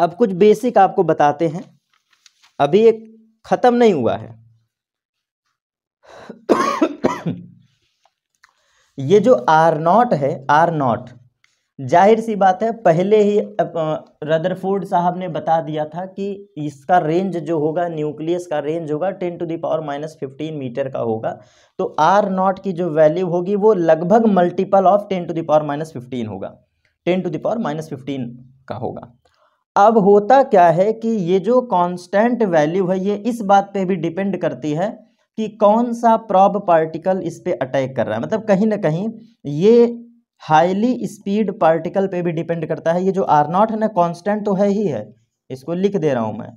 अब कुछ बेसिक आपको बताते हैं अभी एक ख़त्म नहीं हुआ है [coughs] ये जो आर नॉट है आर नॉट जाहिर सी बात है पहले ही रदरफोर्ड साहब ने बता दिया था कि इसका रेंज जो होगा न्यूक्लियस का रेंज होगा ten to the power minus fifteen metre का होगा तो आर नॉट की जो वैल्यू होगी वो लगभग multiple of ten to the power minus fifteen होगा ten to the power minus fifteen का होगा अब होता क्या है कि ये जो कांस्टेंट वैल्यू है ये इस बात पे भी डिपेंड करती है कि कौन सा प्रॉब पार्टिकल इस पर अटैक कर रहा है मतलब कहीं ना कहीं ये हाईली स्पीड पार्टिकल पे भी डिपेंड करता है ये जो आर नॉट है ना कांस्टेंट तो है ही है इसको लिख दे रहा हूँ मैं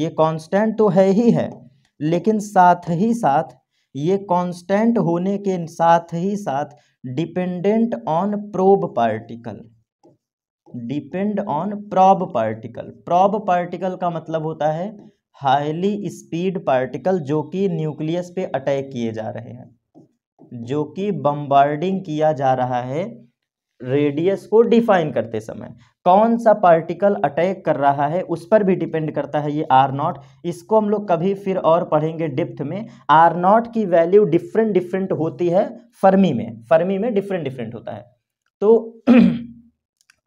ये कांस्टेंट तो है ही है लेकिन साथ ही साथ ये कांस्टेंट होने के साथ ही साथ dependent on probe particle depend on probe particle probe particle का मतलब होता है हाईली स्पीड पार्टिकल जो कि न्यूक्लियस पे अटैक किए जा रहे हैं जो कि बम्बार्डिंग किया जा रहा है रेडियस को डिफाइन करते समय कौन सा पार्टिकल अटैक कर रहा है उस पर भी डिपेंड करता है ये आर नॉट इसको हम लोग कभी फिर और पढ़ेंगे डिप्थ में आर नॉट की वैल्यू डिफरेंट डिफरेंट होती है फर्मी में फर्मी में डिफरेंट डिफरेंट होता है तो [clears throat]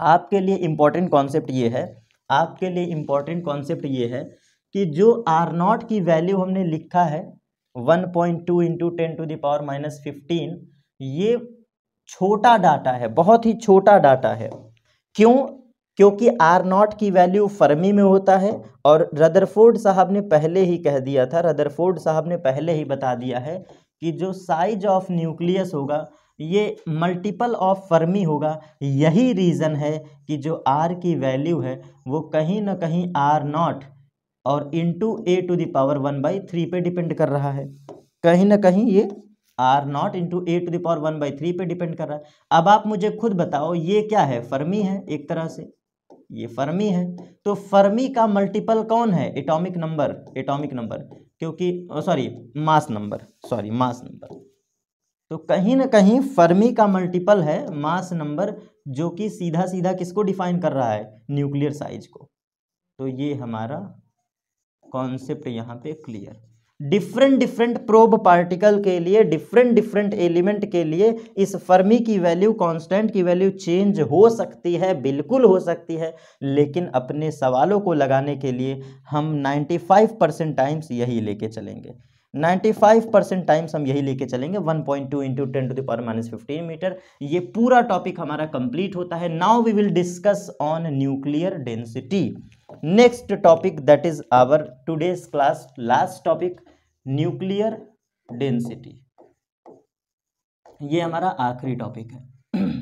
आपके लिए इम्पॉर्टेंट कॉन्सेप्ट ये है आपके लिए इम्पॉर्टेंट कॉन्सेप्ट ये है कि जो आर नॉट की वैल्यू हमने लिखा है one point two into ten to the power minus fifteen ये छोटा डाटा है बहुत ही छोटा डाटा है क्यों क्योंकि आर नॉट की वैल्यू फर्मी में होता है और रदरफोर्ड साहब ने पहले ही कह दिया था रदरफोर्ड साहब ने पहले ही बता दिया है कि जो साइज ऑफ न्यूक्लियस होगा ये मल्टीपल ऑफ फर्मी होगा यही रीज़न है कि जो आर की वैल्यू है वो कहीं ना कहीं आर नॉट और into A to the power one by three पे डिपेंड कर रहा है कहीं ना कहीं ये R not into A to the power one by three पे डिपेंड कर रहा है अब आप मुझे खुद बताओ ये क्या है फर्मी है एक तरह से ये फर्मी है तो फर्मी का मल्टीपल कौन है एटॉमिक नंबर एटॉमिक नंबर क्योंकि sorry mass number sorry mass number तो कहीं ना कहीं फर्मी का मल्टीपल है मास नंबर जो कि सीधा सीधा किसको डिफाइन कर रहा है न्यूक्लियर साइज को तो ये हमारा कॉन्सेप्ट यहाँ पे clear different different probe particle के लिए डिफरेंट डिफरेंट एलिमेंट के लिए इस फर्मी की वैल्यू कांस्टेंट की वैल्यू चेंज हो सकती है बिल्कुल हो सकती है लेकिन अपने सवालों को लगाने के लिए हम 95 परसेंट टाइम्स यही लेके चलेंगे 95 परसेंट टाइम्स हम यही लेके चलेंगे 1.2 point two into ten to the power minus fifteen metre ये पूरा टॉपिक हमारा कंप्लीट होता है now we will discuss on nuclear density next topic that is our today's class last topic nuclear density ये हमारा आखिरी टॉपिक है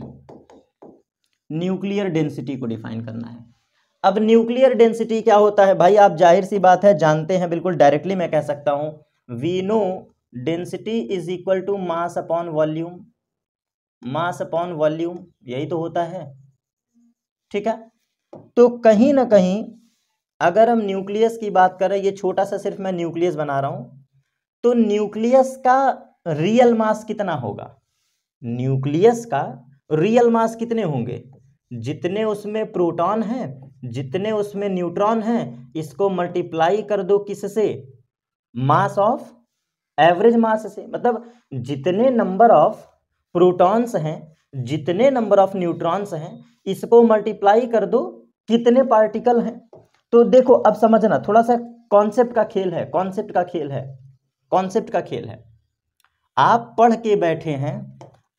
nuclear [clears throat] density को डिफाइन करना है अब न्यूक्लियर डेंसिटी क्या होता है भाई आप जाहिर सी बात है जानते हैं बिल्कुल डायरेक्टली मैं कह सकता हूं we know density is equal to mass upon volume mass upon volume यही तो होता है ठीक है तो कहीं ना कहीं अगर हम न्यूक्लियस की बात करें ये छोटा सा सिर्फ मैं न्यूक्लियस बना रहा हूं तो न्यूक्लियस का रियल मास कितना होगा न्यूक्लियस का रियल मास कितने होंगे जितने उसमें प्रोटॉन हैं जितने उसमें न्यूट्रॉन हैं इसको मल्टीप्लाई कर दो किससे मास ऑफ एवरेज मास से मतलब जितने नंबर ऑफ प्रोटॉन्स हैं जितने नंबर ऑफ न्यूट्रॉन्स हैं इसको मल्टीप्लाई कर दो कितने पार्टिकल हैं तो देखो अब समझना थोड़ा सा कॉन्सेप्ट का खेल है कॉन्सेप्ट का खेल है कॉन्सेप्ट का खेल है आप पढ़ के बैठे हैं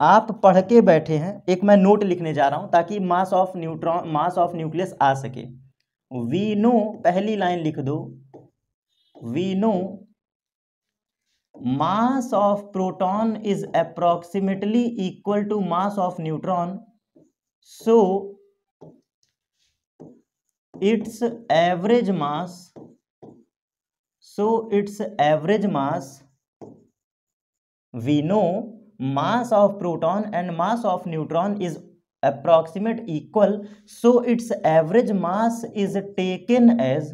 आप पढ़ के बैठे हैं एक मैं नोट लिखने जा रहा हूं ताकि mass of neutron mass of nucleus आ सके वी नो पहली लाइन लिख दो we know mass of proton is approximately equal to mass of neutron so its average mass so its average mass we know mass of proton and mass of neutron is approximate equal so its average mass is taken as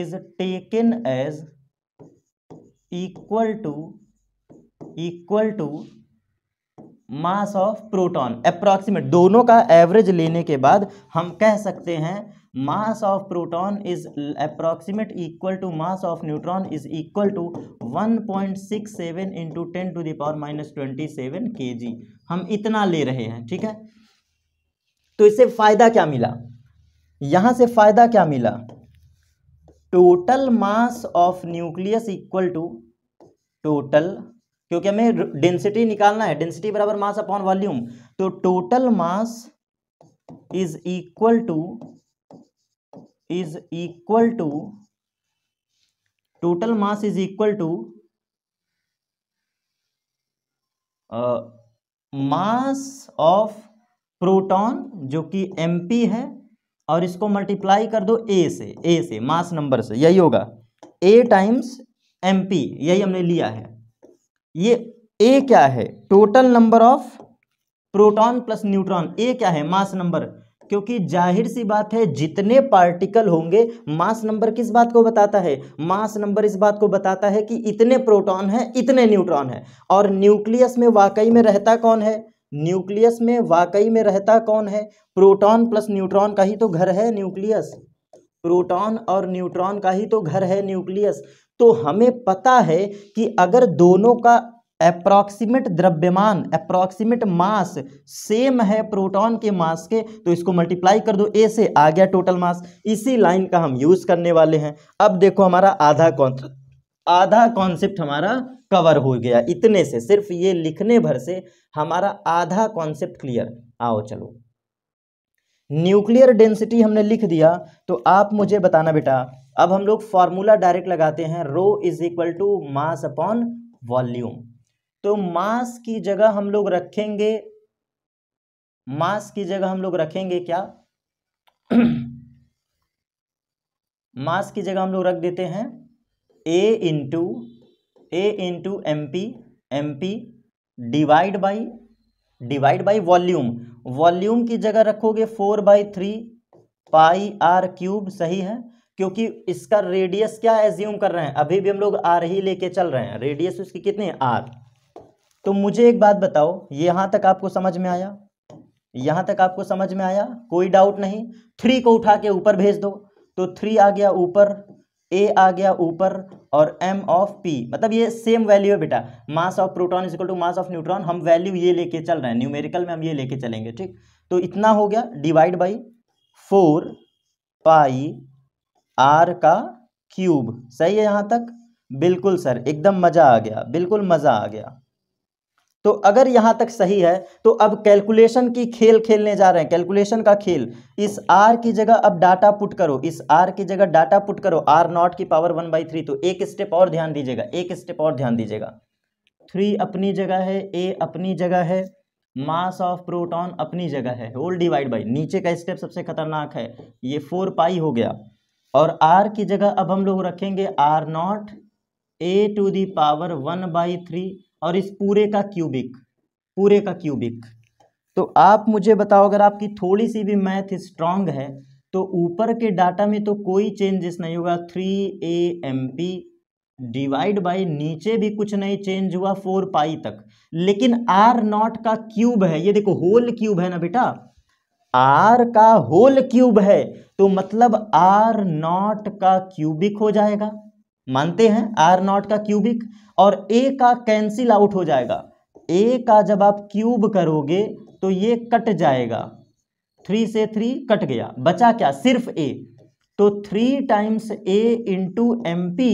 is taken as equal to equal to mass of proton approximate दोनों का average लेने के बाद हम कह सकते हैं mass of proton is approximate equal to mass of neutron is equal to one point six seven into ten to the power minus twenty seven K G हम इतना ले रहे हैं ठीक है तो इससे फ़ायदा क्या मिला यहां से फ़ायदा क्या मिला total mass of nucleus equal to total क्योंकि हमें डेंसिटी निकालना है डेंसिटी बराबर मास अपॉन वॉल्यूम तो total mass is equal to is equal to total mass is equal to mass of proton जो कि एमपी है और इसको मल्टीप्लाई कर दो ए से ए से मास नंबर से यही होगा ए टाइम्स एम पी यही हमने लिया है ये ए क्या है total number of proton plus neutron A क्या है मास नंबर क्योंकि जाहिर सी बात है जितने पार्टिकल होंगे मास नंबर किस बात को बताता है मास नंबर इस बात को बताता है कि इतने प्रोटॉन है इतने न्यूट्रॉन है और न्यूक्लियस में वाकई में रहता कौन है न्यूक्लियस में वाकई में रहता कौन है प्रोटॉन प्लस न्यूट्रॉन का ही तो घर है न्यूक्लियस प्रोटॉन और न्यूट्रॉन का ही तो घर है न्यूक्लियस तो हमें पता है कि अगर दोनों का अप्रॉक्सीमेट द्रव्यमान अप्रॉक्सीमेट मास सेम है प्रोटॉन के मास के तो इसको मल्टीप्लाई कर दो ए से आ गया टोटल मास इसी लाइन का हम यूज़ करने वाले हैं अब देखो हमारा आधा कॉन्सेप्ट आधा कॉन्सेप्ट हमारा कवर हो गया इतने से सिर्फ ये लिखने भर से हमारा आधा कॉन्सेप्ट क्लियर आओ चलो न्यूक्लियर डेंसिटी हमने लिख दिया तो आप मुझे बताना बेटा अब हम लोग फॉर्मूला डायरेक्ट लगाते हैं rho is equal to mass upon volume तो मास की जगह हम लोग रखेंगे मास की जगह हम लोग रखेंगे क्या मास [clears throat] की जगह हम लोग रख देते हैं A into A into M P M P divide by divide by volume volume की जगह रखोगे four by three pi R cube सही है क्योंकि इसका रेडियस क्या एज्यूम कर रहे हैं अभी भी हम लोग आर ही लेके चल रहे हैं रेडियस उसकी कितनी है आर तो मुझे एक बात बताओ यहाँ तक आपको समझ में आया यहाँ तक आपको समझ में आया कोई डाउट नहीं थ्री को उठा के ऊपर भेज दो तो थ्री आ गया ऊपर ए आ गया ऊपर और एम ऑफ पी मतलब ये सेम वैल्यू है बेटा mass of proton is equal to mass of neutron हम वैल्यू ये लेके चल रहे हैं न्यूमेरिकल में हम ये लेके चलेंगे ठीक तो इतना हो गया divide by four pi R का क्यूब सही है यहाँ तक बिल्कुल सर एकदम मज़ा आ गया बिल्कुल मज़ा आ गया तो अगर यहाँ तक सही है तो अब कैलकुलेशन की खेल खेलने जा रहे हैं कैलकुलेशन का खेल इस आर की जगह अब डाटा पुट करो इस आर की जगह डाटा पुट करो आर नॉट की पावर वन बाई थ्री तो एक स्टेप और ध्यान दीजिएगा एक स्टेप और ध्यान दीजिएगा थ्री अपनी जगह है ए अपनी जगह है मास ऑफ प्रोटॉन अपनी जगह है होल डिवाइड बाई नीचे का स्टेप सबसे खतरनाक है ये फोर पाई हो गया और आर की जगह अब हम लोग रखेंगे R naught A to the power one by three और इस पूरे का क्यूबिक पूरे का क्यूबिक तो आप मुझे बताओ अगर आपकी थोड़ी सी भी मैथ स्ट्रांग है तो ऊपर के डाटा में तो कोई चेंजेस नहीं होगा three A M P divide by नीचे भी कुछ नहीं चेंज हुआ फोर पाई तक लेकिन आर नॉट का क्यूब है ये देखो होल क्यूब है ना बेटा आर का होल क्यूब है तो मतलब आर नॉट का क्यूबिक हो जाएगा मानते हैं आर नॉट का क्यूबिक और ए का कैंसिल आउट हो जाएगा ए का जब आप क्यूब करोगे तो ये कट जाएगा थ्री से थ्री कट गया बचा क्या सिर्फ ए तो three times A into M P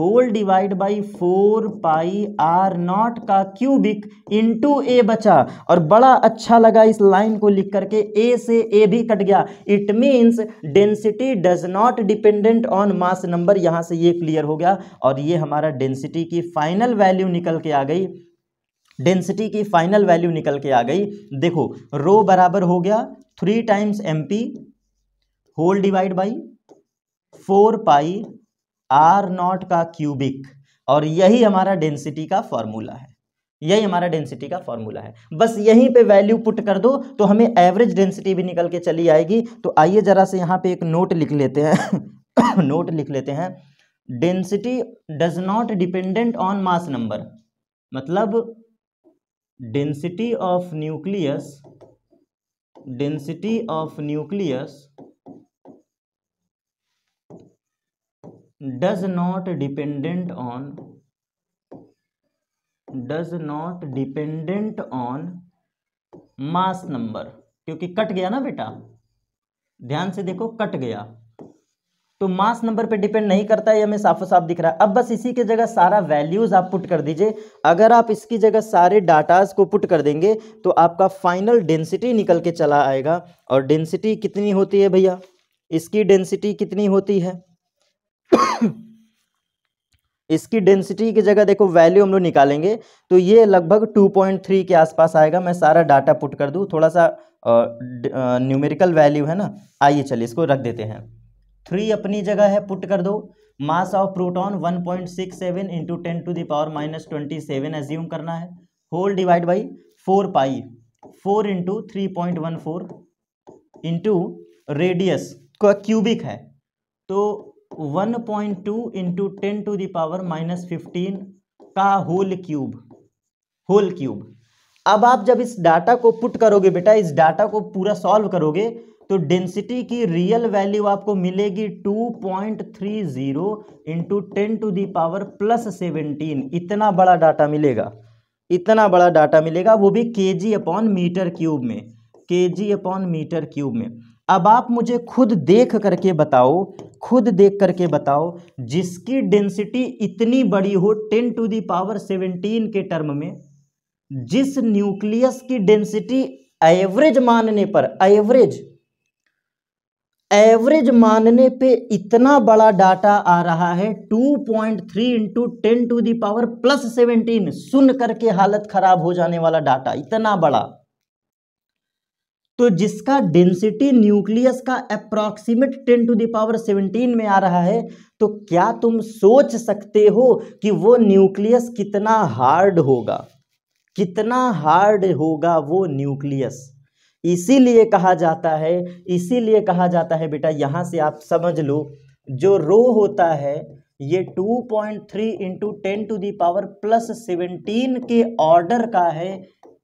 whole divide by four pi R naught का क्यूबिक इनटू ए बचा और बड़ा अच्छा लगा इस लाइन को लिख करके ए से ए भी कट गया it means density does not dependent on mass number यहाँ से ये क्लियर हो गया और ये हमारा डेंसिटी की फाइनल वैल्यू निकल के आ गई डेंसिटी की फाइनल वैल्यू निकल के आ गई देखो रो बराबर हो गया three times M P whole divide by four pi R naught का क्यूबिक और यही हमारा डेंसिटी का फॉर्मूला है यही हमारा डेंसिटी का फॉर्मूला है बस यहीं पे वैल्यू पुट कर दो तो हमें एवरेज डेंसिटी भी निकल के चली आएगी तो आइए ज़रा से यहाँ पे एक नोट लिख लेते हैं नोट [coughs] लिख लेते हैं density does not dependent on mass number मतलब density of nucleus density of nucleus does not dependent on does not dependent on mass number क्योंकि कट गया ना बेटा ध्यान से देखो कट गया तो मास नंबर पे डिपेंड नहीं करता है हमें साफो साफ दिख रहा है अब बस इसी के जगह सारा वैल्यूज आप पुट कर दीजिए अगर आप इसकी जगह सारे डाटाज को पुट कर देंगे तो आपका फाइनल डेंसिटी निकल के चला आएगा और डेंसिटी कितनी होती है भैया इसकी डेंसिटी कितनी होती है इसकी डेंसिटी की जगह देखो वैल्यू हम लोग निकालेंगे तो ये लगभग 2.3 के आसपास आएगा मैं सारा डाटा पुट कर दूँ थोड़ा सा न्यूमेरिकल वैल्यू है ना आइए चलिए इसको रख देते हैं थ्री अपनी जगह है पुट कर दो mass of proton 1.67 point six seven into ten to the power minus twenty seven assume करना है whole divide by four pi four into three point one four into radius cubic है तो one point two into ten to the power minus fifteen का whole cube whole cube अब आप जब इस data को पुट करोगे बेटा इस डाटा को पूरा सॉल्व करोगे तो डेंसिटी की रियल वैल्यू आपको मिलेगी 2.30 point three zero into ten to the power plus seventeen इतना बड़ा डाटा मिलेगा इतना बड़ा डाटा मिलेगा वो भी के जी अपॉन मीटर क्यूब में के जी अपॉन मीटर क्यूब में अब आप मुझे खुद देख करके बताओ खुद देख करके बताओ जिसकी डेंसिटी इतनी बड़ी हो ten to the power seventeen के टर्म में जिस न्यूक्लियस की डेंसिटी एवरेज मानने पर एवरेज एवरेज मानने पे इतना बड़ा डाटा आ रहा है 2.3 point three into ten to the power plus seventeen सुन करके हालत खराब हो जाने वाला डाटा इतना बड़ा तो जिसका डेंसिटी न्यूक्लियस का approximate ten to the power seventeen में आ रहा है तो क्या तुम सोच सकते हो कि वो न्यूक्लियस कितना हार्ड होगा कितना हार्ड होगा वो न्यूक्लियस इसीलिए कहा जाता है इसीलिए कहा जाता है बेटा यहाँ से आप समझ लो जो रो होता है ये 2.3 point three into ten to the power plus seventeen के ऑर्डर का है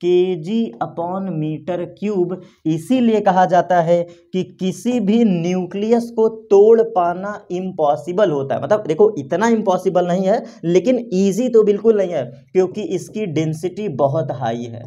के जी अपॉन मीटर क्यूब इसीलिए कहा जाता है कि किसी भी न्यूक्लियस को तोड़ पाना इम्पॉसिबल होता है मतलब देखो इतना इम्पॉसिबल नहीं है लेकिन ईजी तो बिल्कुल नहीं है क्योंकि इसकी डेंसिटी बहुत हाई है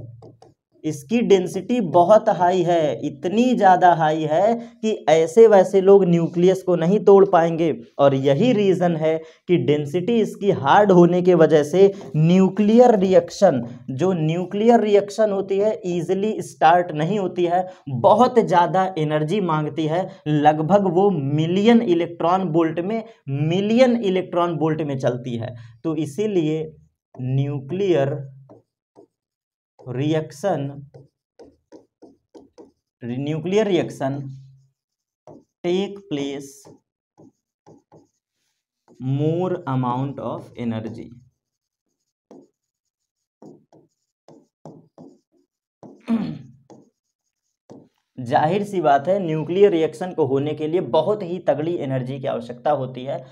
इसकी डेंसिटी बहुत हाई है इतनी ज़्यादा हाई है कि ऐसे वैसे लोग न्यूक्लियस को नहीं तोड़ पाएंगे और यही रीज़न है कि डेंसिटी इसकी हार्ड होने के वजह से न्यूक्लियर रिएक्शन जो न्यूक्लियर रिएक्शन होती है ईजिली स्टार्ट नहीं होती है बहुत ज़्यादा एनर्जी मांगती है लगभग वो मिलियन इलेक्ट्रॉन बोल्ट में मिलियन इलेक्ट्रॉन बोल्ट में चलती है तो इसीलिए nuclear reaction nuclear reaction take place more amount of energy जाहिर सी बात है न्यूक्लियर रिएक्शन को होने के लिए बहुत ही तगड़ी एनर्जी की आवश्यकता होती है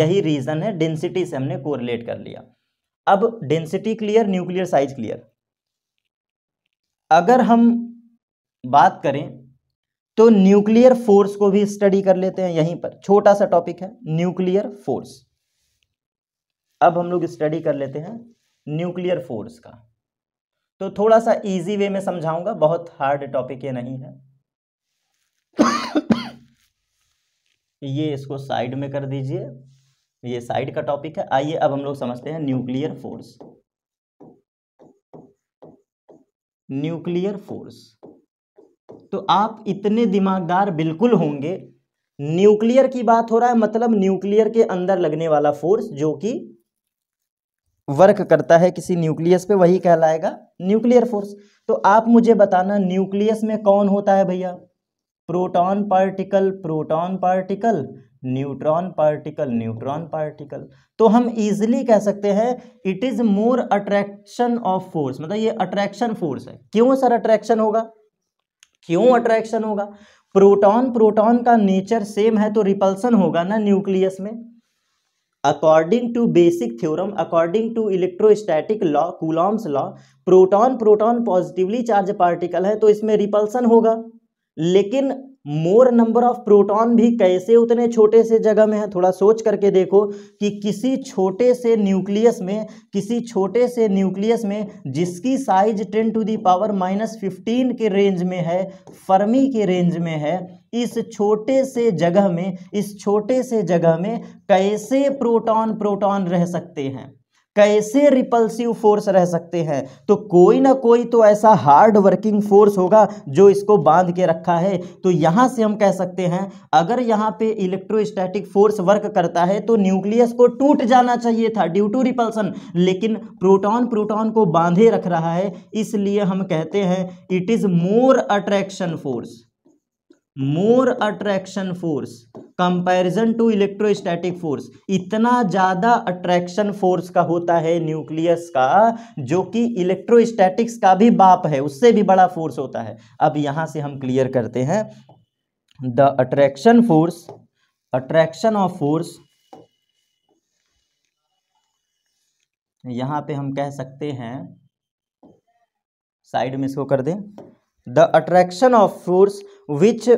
यही रीज़न है डेंसिटी से हमने कोरिलेट कर लिया अब density clear nuclear size clear अगर हम बात करें तो न्यूक्लियर फोर्स को भी स्टडी कर लेते हैं यहीं पर छोटा सा टॉपिक है न्यूक्लियर फोर्स अब हम लोग स्टडी कर लेते हैं न्यूक्लियर फोर्स का तो थोड़ा सा इजी वे में समझाऊंगा बहुत हार्ड टॉपिक ये नहीं है ये इसको साइड में कर दीजिए ये साइड का टॉपिक है आइए अब हम लोग समझते हैं न्यूक्लियर फोर्स न्यूक्लियर फोर्स तो आप इतने दिमागदार बिल्कुल होंगे न्यूक्लियर की बात हो रहा है मतलब न्यूक्लियर के अंदर लगने वाला फोर्स जो कि वर्क करता है किसी न्यूक्लियस पे वही कहलाएगा न्यूक्लियर फोर्स तो आप मुझे बताना न्यूक्लियस में कौन होता है भैया proton particle proton particle neutron particle neutron particle तो हम इजिली कह सकते हैं it is more attraction of force मतलब ये अट्रैक्शन फोर्स है क्यों सर अट्रैक्शन होगा क्यों अट्रैक्शन होगा प्रोटॉन प्रोटॉन का नेचर सेम है तो रिपल्सन होगा ना न्यूक्लियस में according to basic theorem according to electrostatic law Coulomb's law proton proton positively charge particle है तो इसमें रिपल्सन होगा लेकिन मोर नंबर ऑफ प्रोटॉन भी कैसे उतने छोटे से जगह में है थोड़ा सोच करके देखो कि किसी छोटे से न्यूक्लियस में किसी छोटे से न्यूक्लियस में जिसकी size ten to the power minus fifteen के रेंज में है फर्मी के रेंज में है इस छोटे से जगह में इस छोटे से जगह में कैसे प्रोटॉन प्रोटॉन रह सकते हैं कैसे रिपल्सिव फोर्स रह सकते हैं तो कोई ना कोई तो ऐसा हार्ड वर्किंग फोर्स होगा जो इसको बांध के रखा है तो यहाँ से हम कह सकते हैं अगर यहाँ पे इलेक्ट्रोस्टैटिक फोर्स वर्क करता है तो न्यूक्लियस को टूट जाना चाहिए था ड्यू टू रिपल्सन लेकिन प्रोटॉन प्रोटॉन को बांधे रख रहा है इसलिए हम कहते हैं it is more attraction force more attraction force comparison to electrostatic force इतना ज़्यादा अट्रैक्शन फोर्स का होता है न्यूक्लियस का जो कि इलेक्ट्रोस्टैटिक्स का भी बाप है उससे भी बड़ा फोर्स होता है अब यहाँ से हम क्लियर करते हैं the attraction force attraction of force यहाँ पे हम कह सकते हैं साइड में इसको कर दें the attraction of force which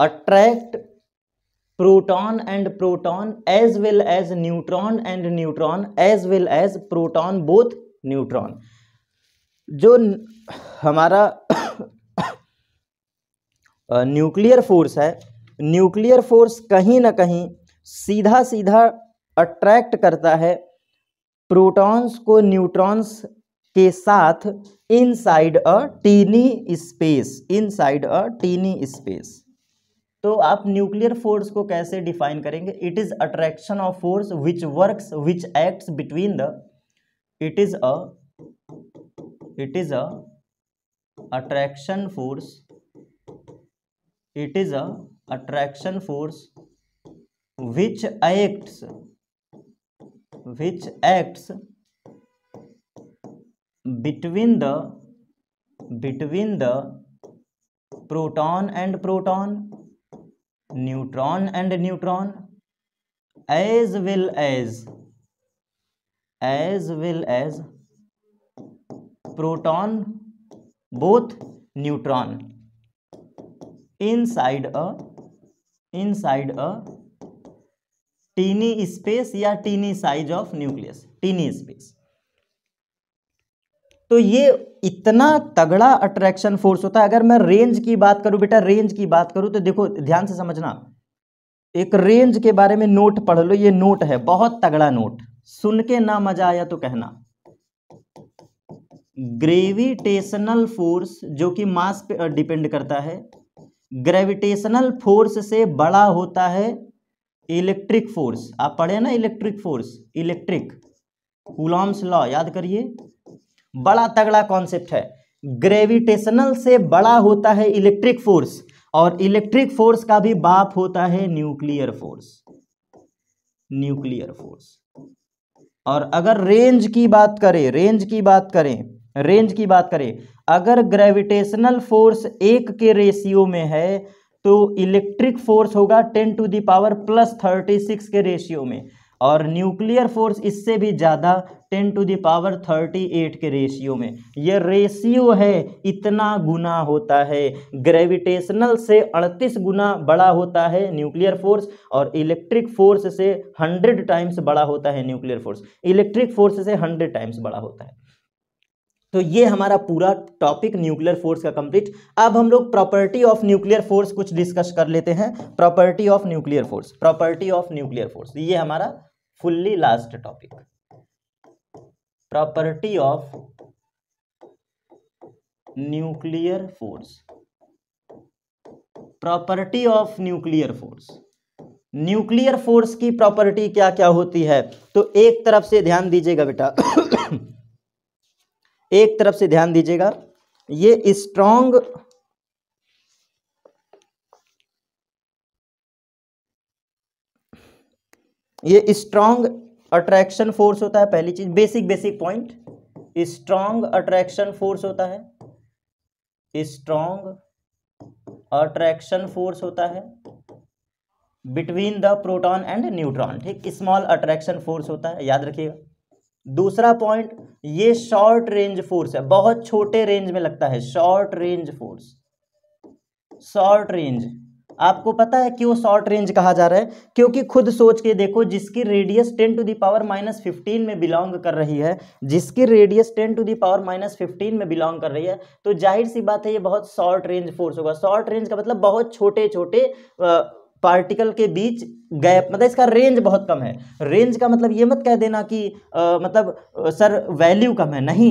attract proton and proton as well as neutron and neutron as well as proton both neutron जो हमारा न्यूक्लियर [coughs] फोर्स है न्यूक्लियर फोर्स कहीं ना कहीं सीधा सीधा अट्रैक्ट करता है प्रोटॉन्स को न्यूट्रॉन्स के साथ inside a tiny space inside a tiny space तो आप न्यूक्लियर फोर्स को कैसे डिफाइन करेंगे it is attraction of force which works which acts between the it is a it is a attraction force it is a attraction force which acts which acts between the proton and proton, neutron and neutron, as well as proton, both neutron, inside a teeny space ya teeny size of nucleus, teeny space. तो ये इतना तगड़ा attraction force होता है अगर मैं range की बात करूं बेटा रेंज की बात करूं तो देखो ध्यान से समझना एक रेंज के बारे में नोट पढ़ लो ये नोट है बहुत तगड़ा नोट सुन के ना मजा आया तो कहना ग्रेविटेशनल फोर्स जो कि मास पे डिपेंड करता है ग्रेविटेशनल फोर्स से बड़ा होता है इलेक्ट्रिक फोर्स आप पढ़े ना electric force electric Coulomb's law याद करिए बड़ा तगड़ा कॉन्सेप्ट है ग्रेविटेशनल से बड़ा होता है इलेक्ट्रिक फोर्स और इलेक्ट्रिक फोर्स का भी बाप होता है न्यूक्लियर फोर्स न्यूक्लियर फोर्स और अगर रेंज की बात करें रेंज की बात करें रेंज की बात करें अगर ग्रेविटेशनल फोर्स एक के रेशियो में है तो इलेक्ट्रिक फोर्स होगा ten to the power plus thirty six के रेशियो में और न्यूक्लियर फोर्स इससे भी ज़्यादा ten to the power thirty eight के रेशियो में यह रेशियो है इतना गुना होता है ग्रेविटेशनल से अड़तीस गुना बड़ा होता है न्यूक्लियर फोर्स और इलेक्ट्रिक फोर्स से हंड्रेड टाइम्स बड़ा होता है न्यूक्लियर फोर्स इलेक्ट्रिक फोर्स से हंड्रेड टाइम्स बड़ा होता है तो ये हमारा पूरा टॉपिक न्यूक्लियर फोर्स का कंप्लीट अब हम लोग प्रॉपर्टी ऑफ न्यूक्लियर फोर्स कुछ डिस्कस कर लेते हैं property of nuclear force property of nuclear force ये हमारा fully last topic property of nuclear force property of nuclear force nuclear force की प्रॉपर्टी क्या क्या होती है तो एक तरफ से ध्यान दीजिएगा बेटा [coughs] एक तरफ से ध्यान दीजिएगा ये स्ट्रॉन्ग ये स्ट्रांग अट्रैक्शन फोर्स होता है पहली चीज basic basic point strong attraction force होता है स्ट्रांग अट्रैक्शन फोर्स होता है between the proton and neutron ठीक स्मॉल अट्रैक्शन फोर्स होता है याद रखिएगा दूसरा पॉइंट ये शॉर्ट रेंज फोर्स है बहुत छोटे रेंज में लगता है short range force short range आपको पता है क्यों शॉर्ट रेंज कहा जा रहा है क्योंकि खुद सोच के देखो जिसकी radius ten to the power minus fifteen में बिलोंग कर रही है जिसकी radius ten to the power minus fifteen में बिलोंग कर रही है तो जाहिर सी बात है ये बहुत शॉर्ट रेंज फोर्स होगा शॉर्ट रेंज का मतलब बहुत छोटे छोटे पार्टिकल के बीच गैप मतलब इसका रेंज बहुत कम है रेंज का मतलब ये मत कह देना कि आ, मतलब सर वैल्यू कम है नहीं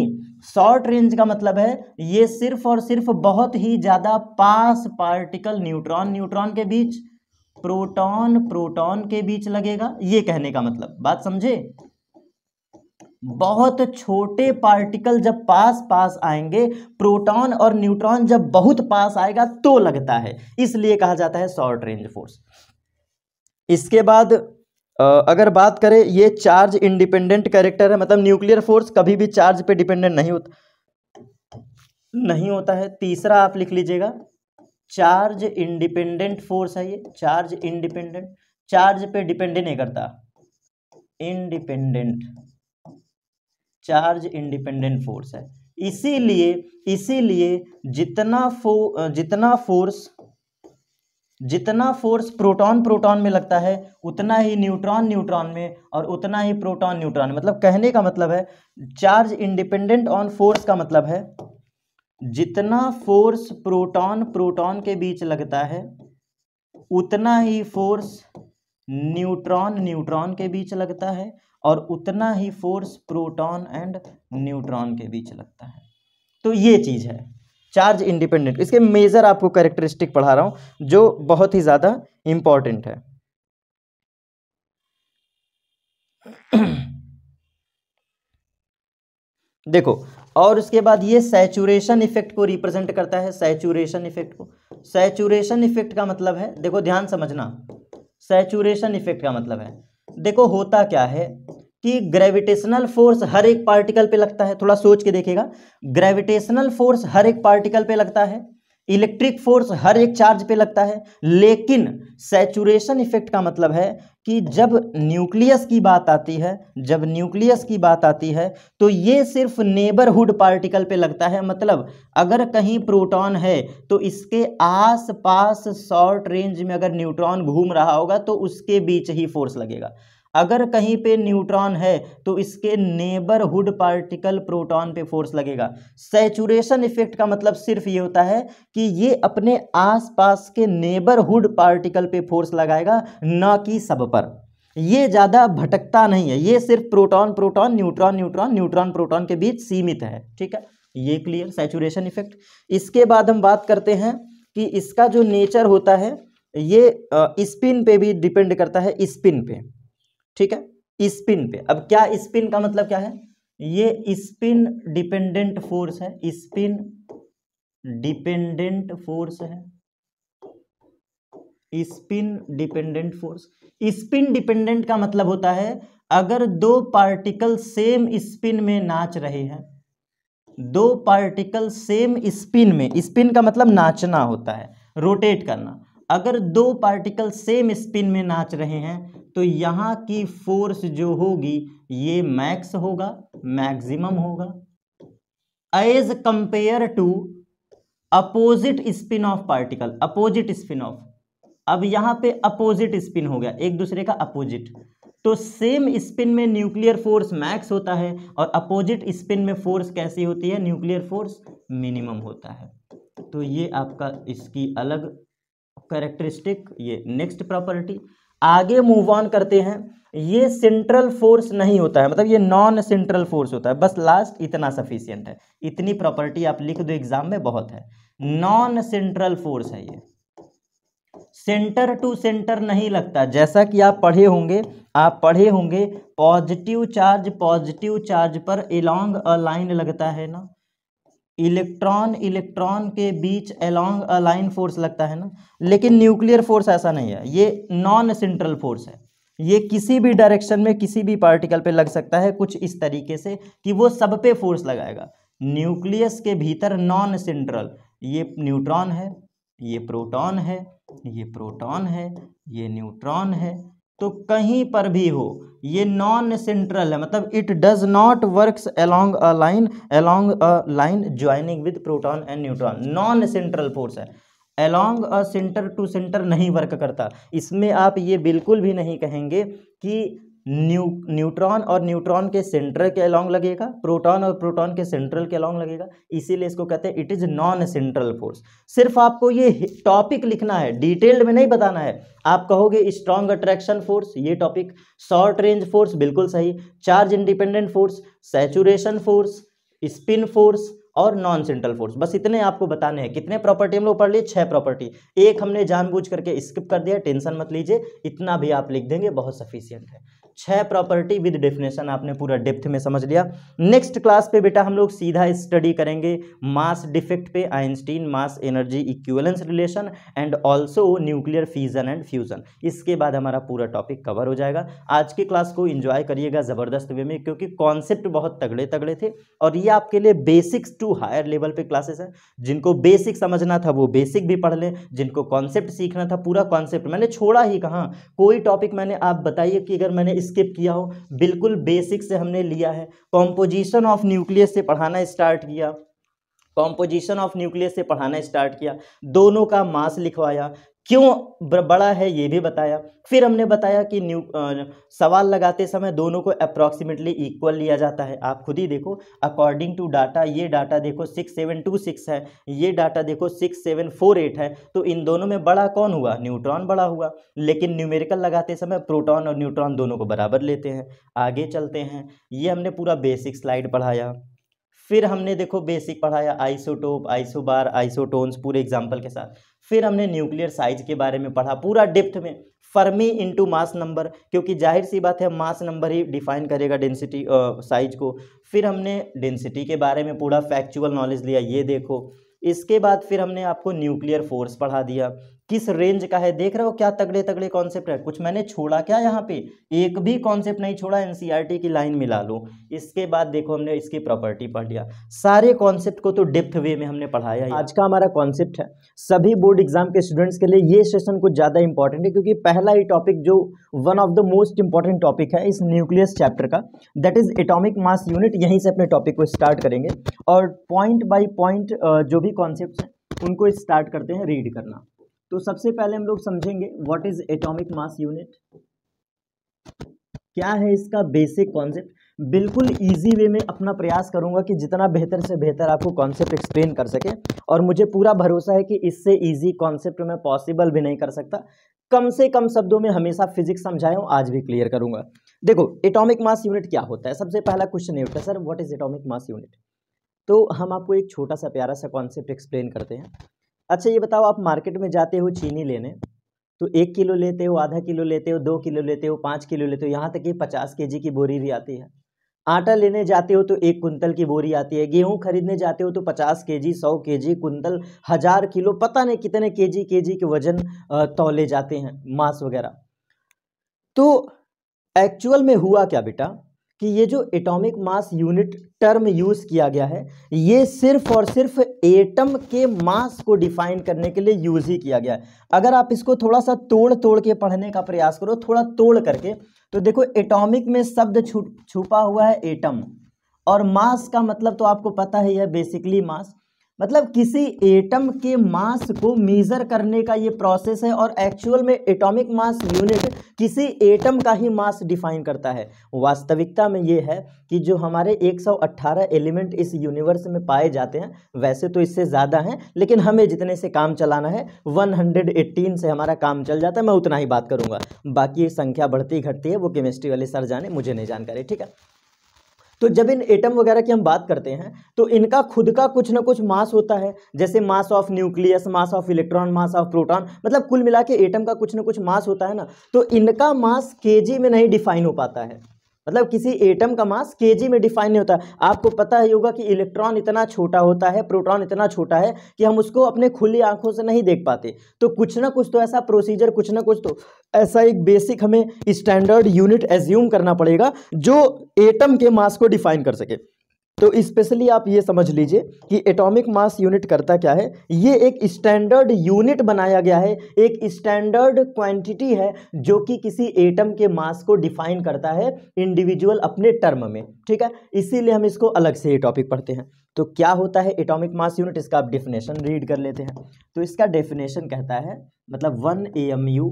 शॉर्ट रेंज का मतलब है ये सिर्फ और सिर्फ बहुत ही ज़्यादा पास पार्टिकल न्यूट्रॉन न्यूट्रॉन के बीच प्रोटॉन प्रोटॉन के बीच लगेगा ये कहने का मतलब बात समझे बहुत छोटे पार्टिकल जब पास पास आएंगे प्रोटॉन और न्यूट्रॉन जब बहुत पास आएगा तो लगता है इसलिए कहा जाता है शॉर्ट रेंज फोर्स इसके बाद अगर बात करें ये चार्ज इंडिपेंडेंट कैरेक्टर है मतलब न्यूक्लियर फोर्स कभी भी चार्ज पे डिपेंडेंट नहीं होता नहीं होता है तीसरा आप लिख लीजिएगा चार्ज इंडिपेंडेंट फोर्स है ये चार्ज इंडिपेंडेंट चार्ज पे डिपेंडेंट नहीं करता इंडिपेंडेंट चार्ज इंडिपेंडेंट फोर्स है इसीलिए इसीलिए जितना फो जितना फोर्स जितना फोर्स प्रोटॉन प्रोटॉन में लगता है उतना ही न्यूट्रॉन न्यूट्रॉन में और उतना ही प्रोटॉन न्यूट्रॉन में मतलब कहने का मतलब है चार्ज इंडिपेंडेंट ऑन फोर्स का मतलब है जितना फोर्स प्रोटॉन प्रोटॉन के बीच लगता है उतना ही फोर्स न्यूट्रॉन न्यूट्रॉन के बीच लगता है और उतना ही फोर्स प्रोटॉन एंड न्यूट्रॉन के बीच लगता है तो ये चीज़ है चार्ज इंडिपेंडेंट इसके मेजर आपको करेक्टरिस्टिक पढ़ा रहा हूं जो बहुत ही ज़्यादा इंपॉर्टेंट है [clears throat] देखो और उसके बाद ये सैचुरेशन इफेक्ट को रिप्रेजेंट करता है सैचुरेशन इफेक्ट को सैचुरेशन इफेक्ट का मतलब है देखो ध्यान समझना सैचुरेशन इफेक्ट का मतलब है देखो होता क्या है कि ग्रेविटेशनल फोर्स हर एक पार्टिकल पे लगता है थोड़ा सोच के देखेगा ग्रेविटेशनल फोर्स हर एक पार्टिकल पे लगता है इलेक्ट्रिक फोर्स हर एक चार्ज पे लगता है लेकिन सेचुरेशन इफेक्ट का मतलब है कि जब न्यूक्लियस की बात आती है जब न्यूक्लियस की बात आती है तो ये सिर्फ नेबरहुड पार्टिकल पे लगता है मतलब अगर कहीं प्रोटॉन है तो इसके आस पास शॉर्ट रेंज में अगर न्यूट्रॉन घूम रहा होगा तो उसके बीच ही फोर्स लगेगा अगर कहीं पे न्यूट्रॉन है तो इसके नेबरहुड पार्टिकल प्रोटॉन पे फोर्स लगेगा सेचुरेशन इफेक्ट का मतलब सिर्फ ये होता है कि ये अपने आसपास के नेबरहुड पार्टिकल पे फोर्स लगाएगा ना कि सब पर ये ज़्यादा भटकता नहीं है ये सिर्फ proton proton neutron neutron neutron proton के बीच सीमित है ठीक है ये क्लियर सेचुरेशन इफेक्ट इसके बाद हम बात करते हैं कि इसका जो नेचर होता है ये स्पिन पे भी डिपेंड करता है स्पिन पे ठीक है स्पिन पे अब क्या स्पिन का मतलब क्या है ये स्पिन डिपेंडेंट फोर्स है स्पिन डिपेंडेंट फोर्स है spin dependent force spin dependent का मतलब होता है अगर दो पार्टिकल सेम स्पिन में नाच रहे हैं दो पार्टिकल सेम स्पिन में स्पिन का मतलब नाचना होता है रोटेट करना अगर दो पार्टिकल सेम स्पिन में नाच रहे हैं तो यहाँ की फोर्स जो होगी ये मैक्स होगा मैक्सिमम होगा as compare to opposite spin of particle opposite spin of अब यहाँ पे अपोजिट स्पिन हो गया एक दूसरे का अपोजिट तो सेम स्पिन में न्यूक्लियर फोर्स मैक्स होता है और अपोजिट स्पिन में फोर्स कैसी होती है न्यूक्लियर फोर्स मिनिमम होता है तो ये आपका इसकी अलग करेक्टरिस्टिक ये नेक्स्ट प्रॉपर्टी आगे मूव ऑन करते हैं ये सेंट्रल फोर्स नहीं होता है मतलब ये नॉन सेंट्रल फोर्स होता है बस लास्ट इतना सफिशियंट है इतनी प्रॉपर्टी आप लिख दो एग्जाम में बहुत है नॉन सेंट्रल फोर्स है ये सेंटर टू सेंटर नहीं लगता जैसा कि आप पढ़े होंगे आप पढ़े होंगे पॉजिटिव चार्ज पॉजिटिव चार्ज पर एलोंग अ लाइन लगता है ना इलेक्ट्रॉन इलेक्ट्रॉन के बीच अलॉन्ग अलाइन फोर्स लगता है ना लेकिन न्यूक्लियर फोर्स ऐसा नहीं है ये नॉन सेंट्रल फोर्स है ये किसी भी डायरेक्शन में किसी भी पार्टिकल पे लग सकता है कुछ इस तरीके से कि वो सब पे फोर्स लगाएगा न्यूक्लियस के भीतर नॉन सेंट्रल ये न्यूट्रॉन है ये प्रोटॉन है ये प्रोटॉन है ये न्यूट्रॉन है तो कहीं पर भी हो ये नॉन सेंट्रल है मतलब it does not works along a line along a line joining with proton and neutron non central force है along a centre to centre नहीं वर्क करता इसमें आप ये बिल्कुल भी नहीं कहेंगे कि न्यू न्यूट्रॉन और न्यूट्रॉन के सेंटर के अलॉन्ग लगेगा प्रोटॉन और प्रोटॉन के सेंट्रल के अलॉन्ग लगेगा इसीलिए इसको कहते हैं it is non central force सिर्फ आपको ये टॉपिक लिखना है डिटेल्ड में नहीं बताना है आप कहोगे स्ट्रॉन्ग अट्रैक्शन फोर्स ये टॉपिक शॉर्ट रेंज फोर्स बिल्कुल सही charge independent force saturation force spin force और नॉन सेंट्रल फोर्स बस इतने आपको बताने हैं कितने प्रॉपर्टी हम लोग पढ़ लिए छह प्रॉपर्टी एक हमने जानबूझ करके स्किप कर दिया टेंशन मत लीजिए इतना भी आप लिख देंगे बहुत सफिशियंट है छह प्रॉपर्टी विद डेफिनेशन आपने पूरा डेप्थ में समझ लिया नेक्स्ट क्लास पे बेटा हम लोग सीधा स्टडी करेंगे मास डिफेक्ट पे Einstein mass energy equivalence relation and also nuclear fusion and fusion इसके बाद हमारा पूरा टॉपिक कवर हो जाएगा आज की क्लास को इंजॉय करिएगा ज़बरदस्त वे में क्योंकि कॉन्सेप्ट बहुत तगड़े तगड़े थे और ये आपके लिए बेसिक्स टू हायर लेवल पे क्लासेस हैं जिनको बेसिक समझना था वो बेसिक भी पढ़ लें जिनको कॉन्सेप्ट सीखना था पूरा कॉन्सेप्ट मैंने छोड़ा ही कहाँ कोई टॉपिक मैंने आप बताइए कि अगर मैंने इस स्किप किया हो बिल्कुल बेसिक से हमने लिया है कॉम्पोजिशन ऑफ न्यूक्लियस से पढ़ाना स्टार्ट किया कॉम्पोजिशन ऑफ न्यूक्लियस से पढ़ाना स्टार्ट किया दोनों का मास लिखवाया क्यों बड़ा है ये भी बताया फिर हमने बताया कि न्यू सवाल लगाते समय दोनों को अप्रॉक्सीमेटली इक्वल लिया जाता है आप खुद ही देखो अकॉर्डिंग टू डाटा ये डाटा देखो सिक्स सेवन टू सिक्स है ये डाटा देखो सिक्स सेवन फोर एट है तो इन दोनों में बड़ा कौन हुआ न्यूट्रॉन बड़ा हुआ लेकिन न्यूमेरिकल लगाते समय प्रोटॉन और न्यूट्रॉन दोनों को बराबर लेते हैं आगे चलते हैं ये हमने पूरा बेसिक स्लाइड पढ़ाया फिर हमने देखो बेसिक पढ़ाया आइसोटोप आइसोबार आइसोटोन्स पूरे एग्जाम्पल के साथ फिर हमने न्यूक्लियर साइज के बारे में पढ़ा पूरा डिप्थ में फर्मी इंटू मास नंबर क्योंकि जाहिर सी बात है मास नंबर ही डिफाइन करेगा डेंसिटी साइज को फिर हमने डेंसिटी के बारे में पूरा फैक्चुअल नॉलेज लिया ये देखो इसके बाद फिर हमने आपको न्यूक्लियर फोर्स पढ़ा दिया किस रेंज का है देख रहे हो क्या तगड़े तगड़े कॉन्सेप्ट है कुछ मैंने छोड़ा क्या यहाँ पे एक भी कॉन्सेप्ट नहीं छोड़ा एनसीईआरटी e की लाइन मिला लो इसके बाद देखो हमने इसकी प्रॉपर्टी पढ़ लिया सारे कॉन्सेप्ट को तो डेप्थ वे में हमने पढ़ाया आज का हमारा कॉन्सेप्ट है सभी बोर्ड एग्जाम के स्टूडेंट्स के लिए ये सेशन कुछ ज़्यादा इंपॉर्टेंट है क्योंकि पहला ही टॉपिक जो one of the most important topic है इस न्यूक्लियस चैप्टर का that is atomic mass unit यहीं से अपने टॉपिक को स्टार्ट करेंगे और पॉइंट बाई पॉइंट जो भी कॉन्सेप्ट है उनको स्टार्ट करते हैं रीड करना तो सबसे पहले हम लोग समझेंगे what is atomic mass unit क्या है इसका बेसिक कॉन्सेप्ट बिल्कुल इजी वे में अपना प्रयास करूंगा कि जितना बेहतर से बेहतर आपको कॉन्सेप्ट एक्सप्लेन कर सके और मुझे पूरा भरोसा है कि इससे इजी कॉन्सेप्ट में पॉसिबल भी नहीं कर सकता कम से कम शब्दों में हमेशा फिजिक्स समझाया आज भी क्लियर करूंगा देखो एटॉमिक मास यूनिट क्या होता है सबसे पहला क्वेश्चन ये होता है sir what is atomic mass unit तो हम आपको एक छोटा सा प्यारा सा कॉन्सेप्ट एक्सप्लेन करते हैं अच्छा ये बताओ आप मार्केट में जाते हो चीनी लेने तो एक किलो लेते हो आधा किलो लेते हो दो किलो लेते हो पाँच किलो लेते हो यहाँ तक कि पचास के की बोरी भी आती है आटा लेने जाते हो तो एक कुंतल की बोरी आती है गेहूं खरीदने जाते हो तो पचास के जी सौ के जी कुंतल हज़ार किलो पता नहीं कितने के जी के जी के वजन तौले जाते हैं मांस वगैरह तो एक्चुअल में हुआ क्या बेटा कि ये जो atomic mass unit term use किया गया है ये सिर्फ और सिर्फ एटम के मास को डिफाइन करने के लिए यूज़ ही किया गया है अगर आप इसको थोड़ा सा तोड़ तोड़ के पढ़ने का प्रयास करो थोड़ा तोड़ करके तो देखो एटॉमिक में शब्द छुपा हुआ है एटम और मास का मतलब तो आपको पता ही है बेसिकली मास मतलब किसी एटम के मास को मेज़र करने का ये प्रोसेस है और एक्चुअल में एटॉमिक मास यूनिट किसी एटम का ही मास डिफाइन करता है वास्तविकता में ये है कि जो हमारे 118 एलिमेंट इस यूनिवर्स में पाए जाते हैं वैसे तो इससे ज़्यादा हैं लेकिन हमें जितने से काम चलाना है 118 से हमारा काम चल जाता है मैं उतना ही बात करूँगा बाकी संख्या बढ़ती घटती है वो केमिस्ट्री वाले सर जाने मुझे नहीं जानकारी ठीक है तो जब इन एटम वगैरह की हम बात करते हैं तो इनका खुद का कुछ ना कुछ मास होता है जैसे mass of nucleus mass of electron mass of proton मतलब कुल मिला के एटम का कुछ ना कुछ मास होता है ना तो इनका मास के में नहीं डिफाइन हो पाता है मतलब किसी एटम का मास केजी में डिफाइन नहीं होता आपको पता ही होगा कि इलेक्ट्रॉन इतना छोटा होता है प्रोटॉन इतना छोटा है कि हम उसको अपने खुली आंखों से नहीं देख पाते तो कुछ ना कुछ तो ऐसा प्रोसीजर कुछ ना कुछ तो ऐसा एक बेसिक हमें स्टैंडर्ड यूनिट एज्यूम करना पड़ेगा जो एटम के मास को डिफाइन कर सके तो स्पेशली आप ये समझ लीजिए कि एटॉमिक मास यूनिट करता क्या है ये एक स्टैंडर्ड यूनिट बनाया गया है एक स्टैंडर्ड क्वांटिटी है जो कि किसी एटम के मास को डिफाइन करता है इंडिविजुअल अपने टर्म में ठीक है इसीलिए हम इसको अलग से ये टॉपिक पढ़ते हैं तो क्या होता है एटॉमिक मास यूनिट इसका आप डेफिनेशन रीड कर लेते हैं तो इसका डेफिनेशन कहता है मतलब one A M U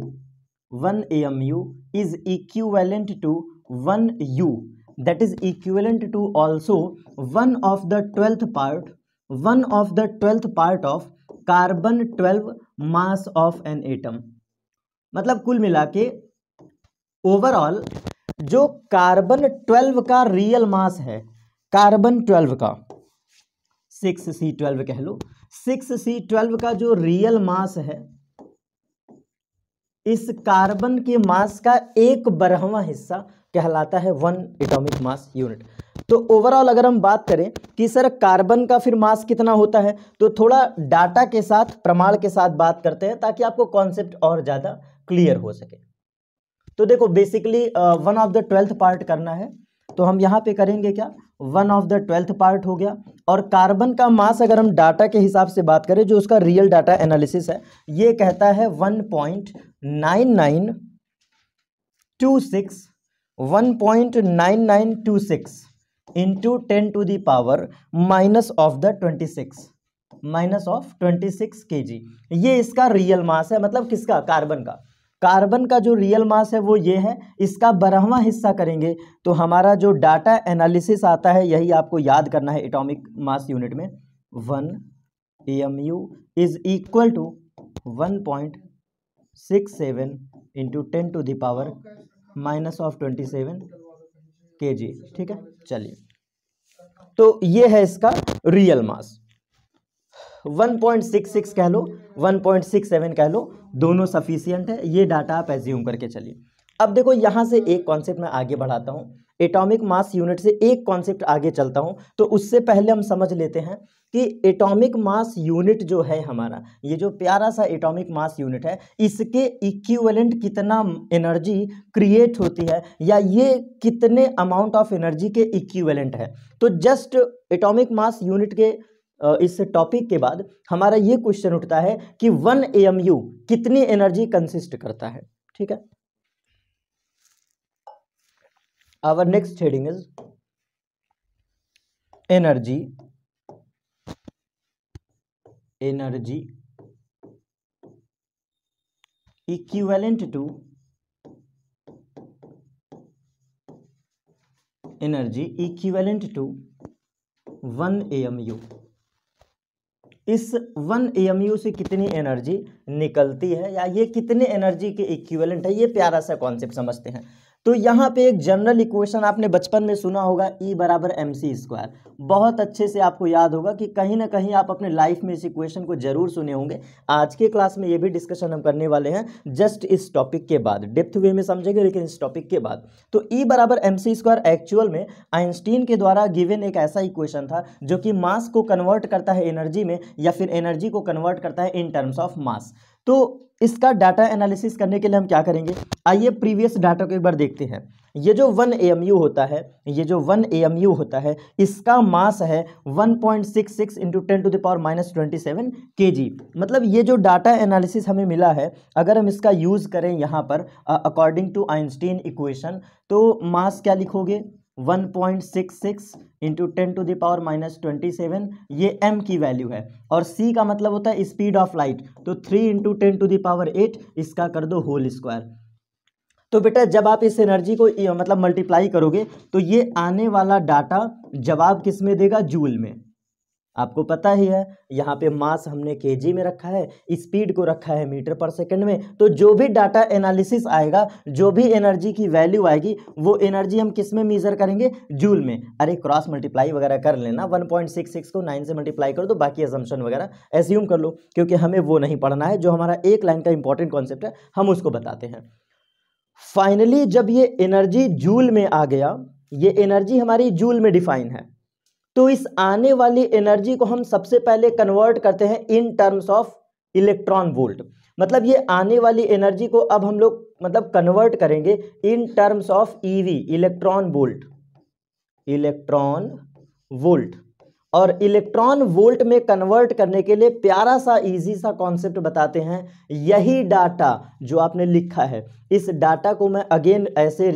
one A M U is equivalent to one U that is equivalent to also one of the twelfth part one of the twelfth part of carbon twelve mass of an atom मतलब कुल मिला के overall जो carbon twelve का real mass है carbon twelve का six C twelve कह लो सिक्स सी ट्वेल्व का जो रियल मास है इस कार्बन के मास का एक बरहवा हिस्सा कहलाता है वन एटॉमिक मास यूनिट तो ओवरऑल अगर हम बात करें कि सर कार्बन का फिर मास कितना होता है तो थोड़ा डाटा के साथ प्रमाण के साथ बात करते हैं ताकि आपको कॉन्सेप्ट और ज़्यादा क्लियर हो सके तो देखो basically one of the twelfth part करना है तो हम यहाँ पे करेंगे क्या one of the twelfth part हो गया और कार्बन का मास अगर हम डाटा के हिसाब से बात करें जो उसका रियल डाटा एनालिसिस है ये कहता है one point nine nine two six one point nine nine two six into ten to the power minus of the twenty six minus of twenty six K G ये इसका real mass है मतलब किसका carbon का carbon का जो real mass है वो ये है इसका बारहवा हिस्सा करेंगे तो हमारा जो डाटा एनालिसिस आता है यही आपको याद करना है एटॉमिक मास यूनिट में one A M U is equal to one point six seven into ten to the power minus of twenty seven K G ठीक है चलिए तो ये है इसका रियल मास 1.66 कह लो 1.67 कह लो दोनों सफिशियंट है ये डाटा आप एज्यूम करके चलिए अब देखो यहां से एक कॉन्सेप्ट में आगे बढ़ाता हूं एटॉमिक मास यूनिट से एक कॉन्सेप्ट आगे चलता हूँ तो उससे पहले हम समझ लेते हैं कि एटॉमिक मास यूनिट जो है हमारा ये जो प्यारा सा एटॉमिक मास यूनिट है इसके इक्विवेलेंट कितना एनर्जी क्रिएट होती है या ये कितने अमाउंट ऑफ एनर्जी के इक्विवेलेंट है तो जस्ट एटॉमिक मास यूनिट के इस टॉपिक के बाद हमारा ये क्वेश्चन उठता है कि वन ए कितनी एनर्जी कंसिस्ट करता है ठीक है our next heading is energy energy equivalent to energy equivalent to one M U इस वन एम यू से कितनी एनर्जी निकलती है या ये कितने एनर्जी के इक्वेलेंट है ये प्यारा सा कॉन्सेप्ट समझते हैं तो यहाँ पे एक जनरल इक्वेशन आपने बचपन में सुना होगा ई e बराबर एम सी स्क्वायर बहुत अच्छे से आपको याद होगा कि कहीं ना कहीं आप अपने लाइफ में इस इक्वेशन को जरूर सुने होंगे आज के क्लास में ये भी डिस्कशन हम करने वाले हैं जस्ट इस टॉपिक के बाद डेप्थ वे में समझेंगे लेकिन इस टॉपिक के बाद तो ई e बराबर एम सी स्क्वायर एक्चुअल में आइंस्टीन के द्वारा गिवेन एक ऐसा इक्वेशन था जो कि मास को कन्वर्ट करता है एनर्जी में या फिर एनर्जी को कन्वर्ट करता है इन टर्म्स ऑफ मास तो इसका डाटा एनालिसिस करने के लिए हम क्या करेंगे आइए प्रीवियस डाटा को एक बार देखते हैं ये जो वन ए होता है ये जो वन ए होता है इसका मास है 1.66 point six six into ten to the power minus twenty seven K G मतलब ये जो डाटा एनालिसिस हमें मिला है अगर हम इसका यूज़ करें यहाँ पर अकॉर्डिंग टू आइंस्टीन इक्वेशन तो मास क्या लिखोगे one point six six into ten to the power minus twenty seven ये एम की वैल्यू है और सी का मतलब होता है स्पीड ऑफ लाइट तो three into ten to the power eight इसका कर दो होल स्क्वायर तो बेटा जब आप इस एनर्जी को मतलब मल्टीप्लाई करोगे तो ये आने वाला डाटा जवाब किस में देगा जूल में आपको पता ही है यहाँ पे मास हमने केजी में रखा है स्पीड को रखा है मीटर पर सेकंड में तो जो भी डाटा एनालिसिस आएगा जो भी एनर्जी की वैल्यू आएगी वो एनर्जी हम किस में मीज़र करेंगे जूल में अरे क्रॉस मल्टीप्लाई वगैरह कर लेना 1.66 को 9 से मल्टीप्लाई कर दो बाकी एजम्पन वगैरह एज्यूम कर लो क्योंकि हमें वो नहीं पढ़ना है जो हमारा एक लाइन का इंपॉर्टेंट कॉन्सेप्ट है हम उसको बताते हैं फाइनली जब ये एनर्जी जूल में आ गया ये एनर्जी हमारी जूल में डिफाइन है तो इस आने वाली एनर्जी को हम सबसे पहले कन्वर्ट करते हैं in terms of electron volt मतलब ये आने वाली एनर्जी को अब हम लोग मतलब कन्वर्ट करेंगे in terms of EV electron volt electron volt और इलेक्ट्रॉन वोल्ट में कन्वर्ट करने के लिए प्यारा सा इजी सा कॉन्सेप्ट बताते हैं यही डाटा जो आपने लिखा है इस डाटा को मैं अगेन ऐसे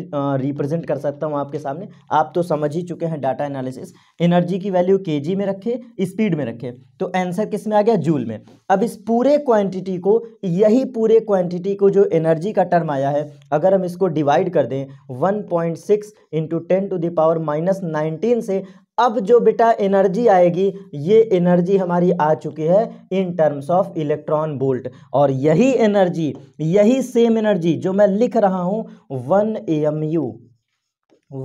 रिप्रेजेंट कर सकता हूं आपके सामने आप तो समझ ही चुके हैं डाटा एनालिसिस एनर्जी की वैल्यू के में रखे स्पीड में रखे तो आंसर किस में आ गया जूल में अब इस पूरे क्वांटिटी को यही पूरे क्वांटिटी को जो एनर्जी का टर्म आया है अगर हम इसको डिवाइड कर दें 1.6 point six into ten to the power minus nineteen से अब जो बेटा एनर्जी आएगी ये एनर्जी हमारी आ चुकी है in terms of electron volt और यही एनर्जी यही सेम एनर्जी जो मैं लिख रहा हूँ one A M U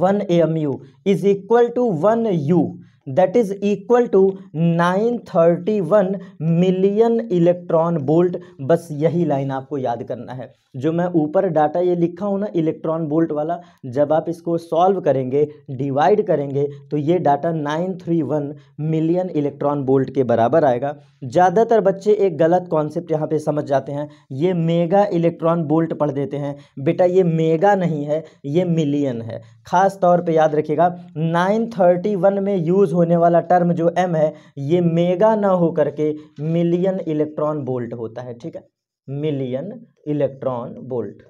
one A M U is equal to one U that is equal to 931 million electron volt बस यही लाइन आपको याद करना है जो मैं ऊपर डाटा ये लिखा हूँ ना इलेक्ट्रॉन बोल्ट वाला जब आप इसको सॉल्व करेंगे डिवाइड करेंगे तो ये डाटा 931 मिलियन इलेक्ट्रॉन बोल्ट के बराबर आएगा ज़्यादातर बच्चे एक गलत कॉन्सेप्ट यहाँ पे समझ जाते हैं ये मेगा इलेक्ट्रॉन बोल्ट पढ़ देते हैं बेटा ये मेगा नहीं है ये मिलियन है ख़ास तौर पर याद रखिएगा नाइन में यूज़ होने वाला टर्म जो एम है ये मेगा ना होकर करके मिलियन इलेक्ट्रॉन बोल्ट होता है ठीक है मिलियन इलेक्ट्रॉन बोल्ट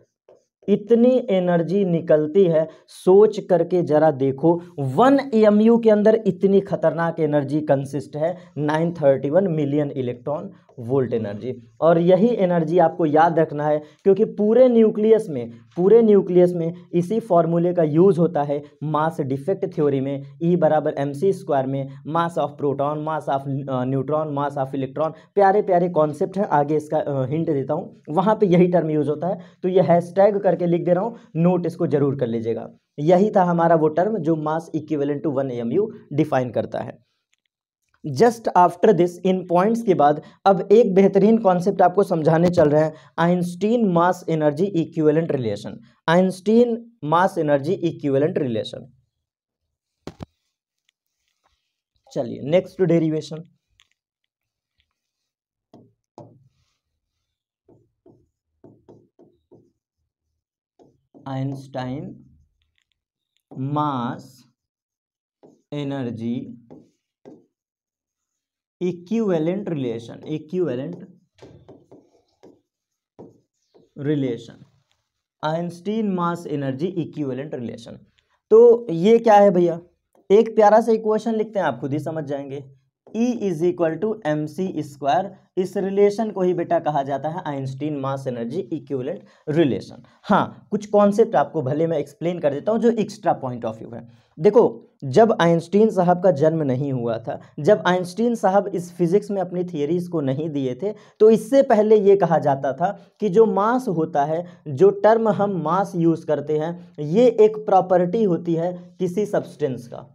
इतनी एनर्जी निकलती है सोच करके जरा देखो वन एमयू के अंदर इतनी खतरनाक एनर्जी कंसिस्ट है nine thirty one million electron volt hmm. Energy और यही एनर्जी आपको याद रखना है क्योंकि पूरे न्यूक्लियस में पूरे न्यूक्लियस में इसी फॉर्मूले का यूज़ होता है मास डिफेक्ट थ्योरी में ई e बराबर एम सी स्क्वायर में mass of proton mass of neutron mass of electron प्यारे प्यारे कॉन्सेप्ट हैं आगे इसका हिंट देता हूँ वहाँ पे यही टर्म यूज़ होता है तो ये हैशटैग करके लिख दे रहा हूँ नोट इसको ज़रूर कर लीजिएगा यही था हमारा वो टर्म जो mass equivalent to one M define करता है just after this in points के बाद अब एक बेहतरीन कॉन्सेप्ट आपको समझाने चल रहे हैं Einstein mass energy equivalent relation Einstein mass energy equivalent relation चलिए next derivation Einstein mass energy equivalent relation equivalent relation Einstein mass energy equivalent relation तो ये क्या है भैया एक प्यारा सा इक्वेशन लिखते हैं आप खुद ही समझ जाएंगे E is equal to M C square इस रिलेशन को ही बेटा कहा जाता है Einstein mass energy equivalent relation हाँ कुछ कॉन्सेप्ट आपको भले मैं एक्सप्लेन कर देता हूँ जो एक्स्ट्रा पॉइंट ऑफ व्यू है देखो जब आइंस्टीन साहब का जन्म नहीं हुआ था जब आइंस्टीन साहब इस फिज़िक्स में अपनी थियरीज को नहीं दिए थे तो इससे पहले ये कहा जाता था कि जो मास होता है जो टर्म हम मास यूज़ करते हैं ये एक प्रॉपर्टी होती है किसी सब्सटेंस का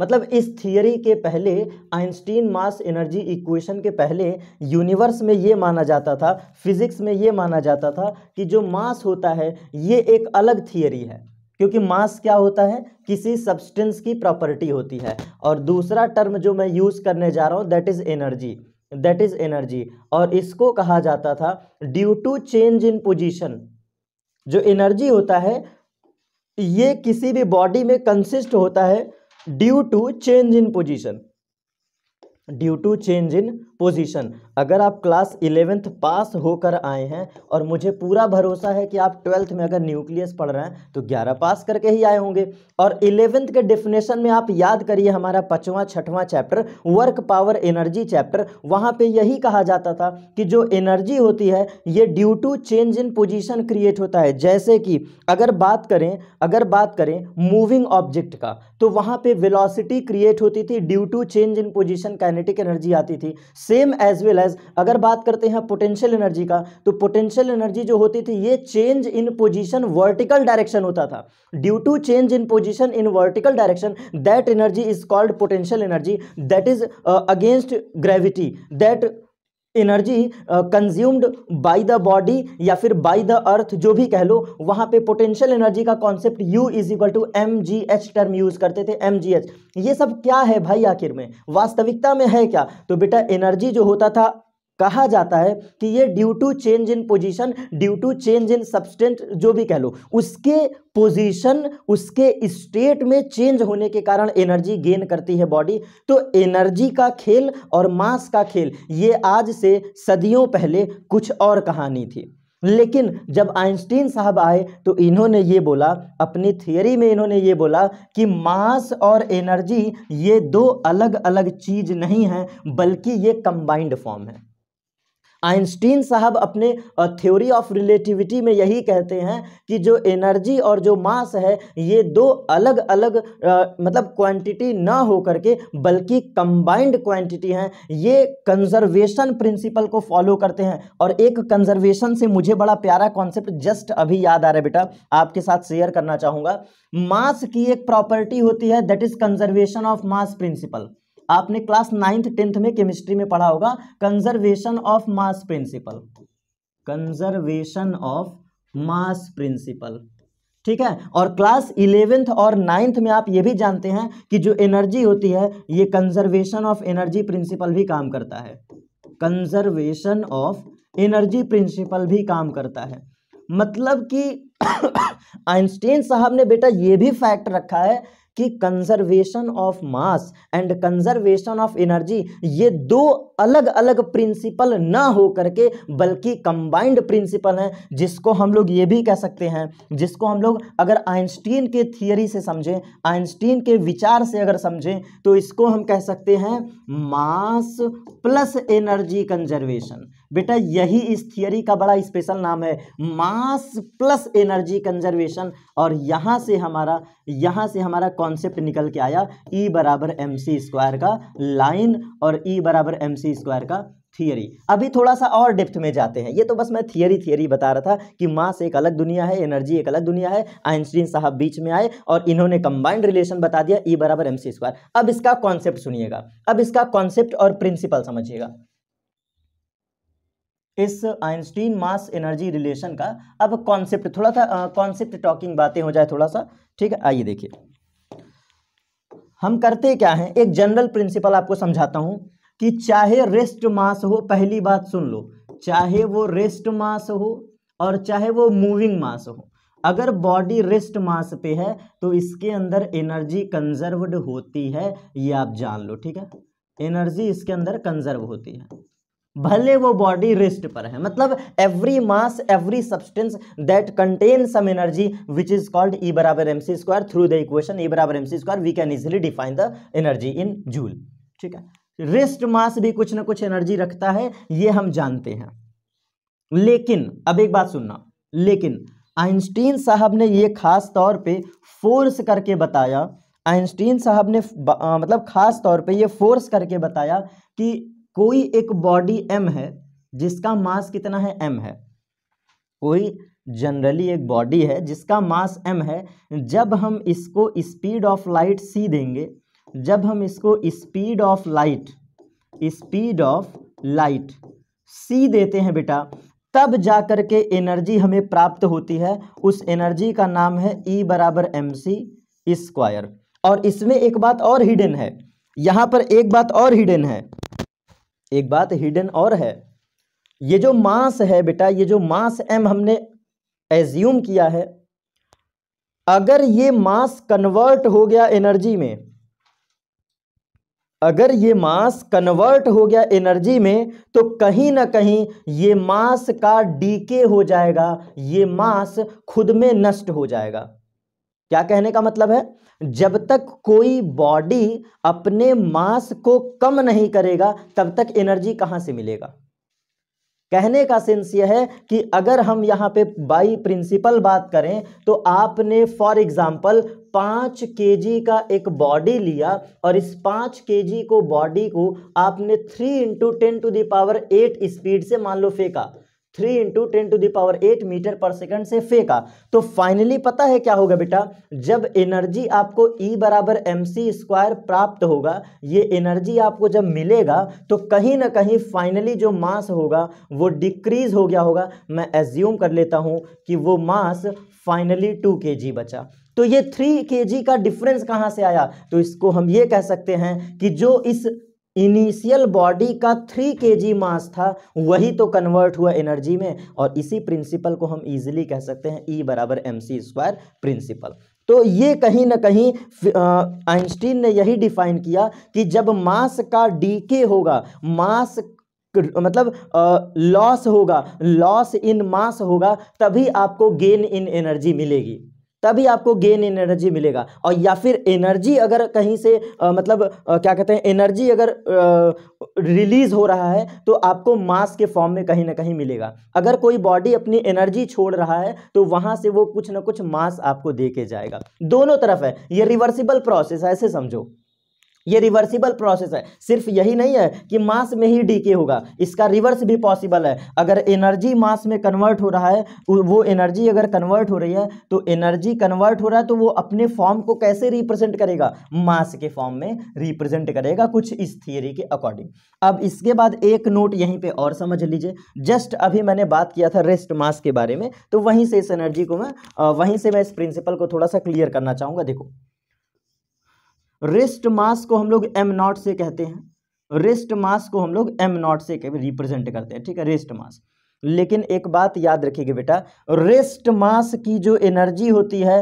मतलब इस थियरी के पहले आइंस्टीन मास एनर्जी इक्वेशन के पहले यूनिवर्स में ये माना जाता था फिजिक्स में ये माना जाता था कि जो मास होता है ये एक अलग थियरी है क्योंकि मास क्या होता है किसी सब्सटेंस की प्रॉपर्टी होती है और दूसरा टर्म जो मैं यूज़ करने जा रहा हूँ that is energy that is energy और इसको कहा जाता था due to change in position जो एनर्जी होता है ये किसी भी बॉडी में कंसिस्ट होता है due to change in position due to change in position अगर आप क्लास इलेवेंथ पास होकर आए हैं और मुझे पूरा भरोसा है कि आप ट्वेल्थ में अगर न्यूक्लियस पढ़ रहे हैं तो ग्यारह पास करके ही आए होंगे और इलेवेंथ के डिफिनेशन में आप याद करिए हमारा पचवां छठवां chapter work power energy chapter वहाँ पे यही कहा जाता था कि जो एनर्जी होती है ये due to change in position create होता है जैसे कि अगर बात करें अगर बात करें मूविंग ऑब्जेक्ट का तो वहाँ पर वेलोसिटी क्रिएट होती थी due to change in position kinetic energy आती थी सेम एज वेल एज अगर बात करते हैं पोटेंशियल एनर्जी का तो पोटेंशियल एनर्जी जो होती थी ये change in position vertical direction होता था due to change in position in vertical direction that energy is called potential energy that is against gravity that energy consumed by the body या फिर by the earth जो भी कह लो वहाँ पे पोटेंशियल एनर्जी का concept U is equal to M G H term use करते थे एम जी एच ये सब क्या है भाई आखिर में वास्तविकता में है क्या तो बेटा एनर्जी जो होता था कहा जाता है कि ये due to change in position due to change in substance जो भी कह लो उसके पोजीशन उसके स्टेट में चेंज होने के कारण एनर्जी गेन करती है बॉडी तो एनर्जी का खेल और मास का खेल ये आज से सदियों पहले कुछ और कहानी थी लेकिन जब आइंस्टीन साहब आए तो इन्होंने ये बोला अपनी थियोरी में इन्होंने ये बोला कि मास और एनर्जी ये दो अलग अलग चीज़ नहीं हैं बल्कि ये कंबाइंड फॉर्म है आइंस्टीन साहब अपने थ्योरी ऑफ रिलेटिविटी में यही कहते हैं कि जो एनर्जी और जो मास है ये दो अलग अलग आ, मतलब क्वांटिटी ना हो करके बल्कि कंबाइंड क्वांटिटी हैं ये कंजर्वेशन प्रिंसिपल को फॉलो करते हैं और एक कंजर्वेशन से मुझे बड़ा प्यारा कॉन्सेप्ट जस्ट अभी याद आ रहा है बेटा आपके साथ शेयर करना चाहूँगा मास की एक प्रॉपर्टी होती है that is conservation of mass principle आपने क्लास नाइन्थ टेंथ में केमिस्ट्री में पढ़ा होगा conservation of mass principle conservation of mass principle ठीक है और क्लास इलेवेंथ और नाइन्थ में आप ये भी जानते हैं कि जो एनर्जी होती है ये कंजर्वेशन ऑफ एनर्जी प्रिंसिपल भी काम करता है कंजर्वेशन ऑफ एनर्जी प्रिंसिपल भी काम करता है मतलब कि आइंस्टीन [coughs] साहब ने बेटा ये भी फैक्ट रखा है कि conservation of mass and conservation of energy ये दो अलग अलग प्रिंसिपल ना हो करके बल्कि कंबाइंड प्रिंसिपल हैं जिसको हम लोग ये भी कह सकते हैं जिसको हम लोग अगर आइंस्टीन के थियोरी से समझें आइंस्टीन के विचार से अगर समझें तो इसको हम कह सकते हैं मास प्लस एनर्जी कंजर्वेशन बेटा यही इस थियरी का बड़ा स्पेशल नाम है मास प्लस एनर्जी कंजर्वेशन और यहाँ से हमारा यहाँ से हमारा कॉन्सेप्ट निकल के आया ई e बराबर एम सी स्क्वायर का लाइन और ई e बराबर एम सी स्क्वायर का थियरी अभी थोड़ा सा और डेप्थ में जाते हैं ये तो बस मैं थियरी थियरी बता रहा था कि मास एक अलग दुनिया है एनर्जी एक अलग दुनिया है आइंस्टीन साहब बीच में आए और इन्होंने कंबाइंड रिलेशन बता दिया ई e बराबर एम सी स्क्वायर अब इसका कॉन्सेप्ट सुनिएगा अब इसका कॉन्सेप्ट और प्रिंसिपल समझिएगा इस आइंस्टीन मास एनर्जी रिलेशन का अब कॉन्सेप्ट थोड़ा सा कॉन्सेप्ट टॉकिंग बातें हो जाए थोड़ा सा ठीक है आइए देखिए हम करते क्या हैं एक जनरल प्रिंसिपल आपको समझाता हूं कि चाहे रेस्ट मास हो पहली बात सुन लो चाहे वो रेस्ट मास हो और चाहे वो मूविंग मास हो अगर बॉडी रेस्ट मास पे है तो इसके अंदर एनर्जी कंजर्वड होती है ये आप जान लो ठीक है एनर्जी इसके अंदर कंजर्व होती है भले वो बॉडी रिस्ट पर है मतलब every mass every substance that contain some energy which is called E बराबर M C square through the equation E बराबर M C square we can easily define the energy in joule ठीक है wrist मास भी कुछ ना कुछ energy रखता है ये हम जानते हैं लेकिन अब एक बात सुनना लेकिन आइंस्टीन साहब ने ये खास तौर पे फोर्स करके बताया आइंस्टीन साहब ने आ, मतलब खास तौर पे ये फोर्स करके बताया कि कोई एक बॉडी एम है जिसका मास कितना है एम है कोई जनरली एक बॉडी है जिसका मास एम है जब हम इसको स्पीड ऑफ लाइट सी देंगे जब हम इसको speed of light speed of light C देते हैं बेटा तब जाकर के एनर्जी हमें प्राप्त होती है उस एनर्जी का नाम है ई e बराबर एम सी स्क्वायर और इसमें एक बात और हिडन है यहाँ पर एक बात और हिडन है एक बात हिडन और है ये जो मास है बेटा ये जो मास एम हमने एज्यूम किया है अगर ये मास कन्वर्ट हो गया एनर्जी में अगर ये मास कन्वर्ट हो गया एनर्जी में तो कहीं ना कहीं ये मास का डीके हो जाएगा ये मास खुद में नष्ट हो जाएगा क्या कहने का मतलब है जब तक कोई बॉडी अपने मास को कम नहीं करेगा तब तक एनर्जी कहाँ से मिलेगा कहने का सेंस यह है कि अगर हम यहाँ पे बाई प्रिंसिपल बात करें तो आपने फॉर एग्जाम्पल पाँच के का एक बॉडी लिया और इस पाँच के को बॉडी को आपने three into ten to the power eight speed से मान लो फेंका three into ten to the power eight metre per second से फेंका तो फाइनली पता है क्या होगा बेटा जब एनर्जी आपको E बराबर एम सी स्क्वायर प्राप्त होगा ये एनर्जी आपको जब मिलेगा तो कहीं ना कहीं फाइनली जो मास होगा वो डिक्रीज हो गया होगा मैं एज्यूम कर लेता हूँ कि वो मास फाइनली टू के जी बचा तो ये थ्री के जी का डिफरेंस कहाँ से आया तो इसको हम ये कह सकते हैं कि जो इस इनिशियल बॉडी का थ्री के जी मास था वही तो कन्वर्ट हुआ एनर्जी में और इसी प्रिंसिपल को हम इजीली कह सकते हैं ई e बराबर एम सी स्क्वायर प्रिंसिपल तो ये कहीं ना कहीं आइंस्टीन ने यही डिफाइन किया कि जब मास का डीके होगा मास मतलब लॉस होगा लॉस इन मास होगा तभी आपको गेन इन एनर्जी मिलेगी तभी आपको गेन इन एनर्जी मिलेगा और या फिर एनर्जी अगर कहीं से आ, मतलब आ, क्या कहते हैं एनर्जी अगर रिलीज हो रहा है तो आपको मास के फॉर्म में कहीं ना कहीं मिलेगा अगर कोई बॉडी अपनी एनर्जी छोड़ रहा है तो वहां से वो कुछ ना कुछ मास आपको दे के जाएगा दोनों तरफ है ये रिवर्सिबल प्रोसेस है ऐसे समझो ये रिवर्सिबल प्रोसेस है सिर्फ यही नहीं है कि मास में ही डीके होगा इसका रिवर्स भी पॉसिबल है अगर एनर्जी मास में कन्वर्ट हो रहा है वो एनर्जी अगर कन्वर्ट हो रही है तो एनर्जी कन्वर्ट हो रहा है तो वो अपने फॉर्म को कैसे रिप्रेजेंट करेगा मास के फॉर्म में रिप्रेजेंट करेगा कुछ इस थियरी के अकॉर्डिंग अब इसके बाद एक नोट यहीं पर और समझ लीजिए जस्ट अभी मैंने बात किया था रेस्ट मास के बारे में तो वहीं से इस एनर्जी को मैं वहीं से मैं इस प्रिंसिपल को थोड़ा सा क्लियर करना चाहूँगा देखो रेस्ट मास को हम लोग एम नॉट से कहते हैं रेस्ट मास को हम लोग एम नॉट से रिप्रेजेंट करते हैं ठीक है रेस्ट मास लेकिन एक बात याद रखिएगा बेटा रेस्ट मास की जो एनर्जी होती है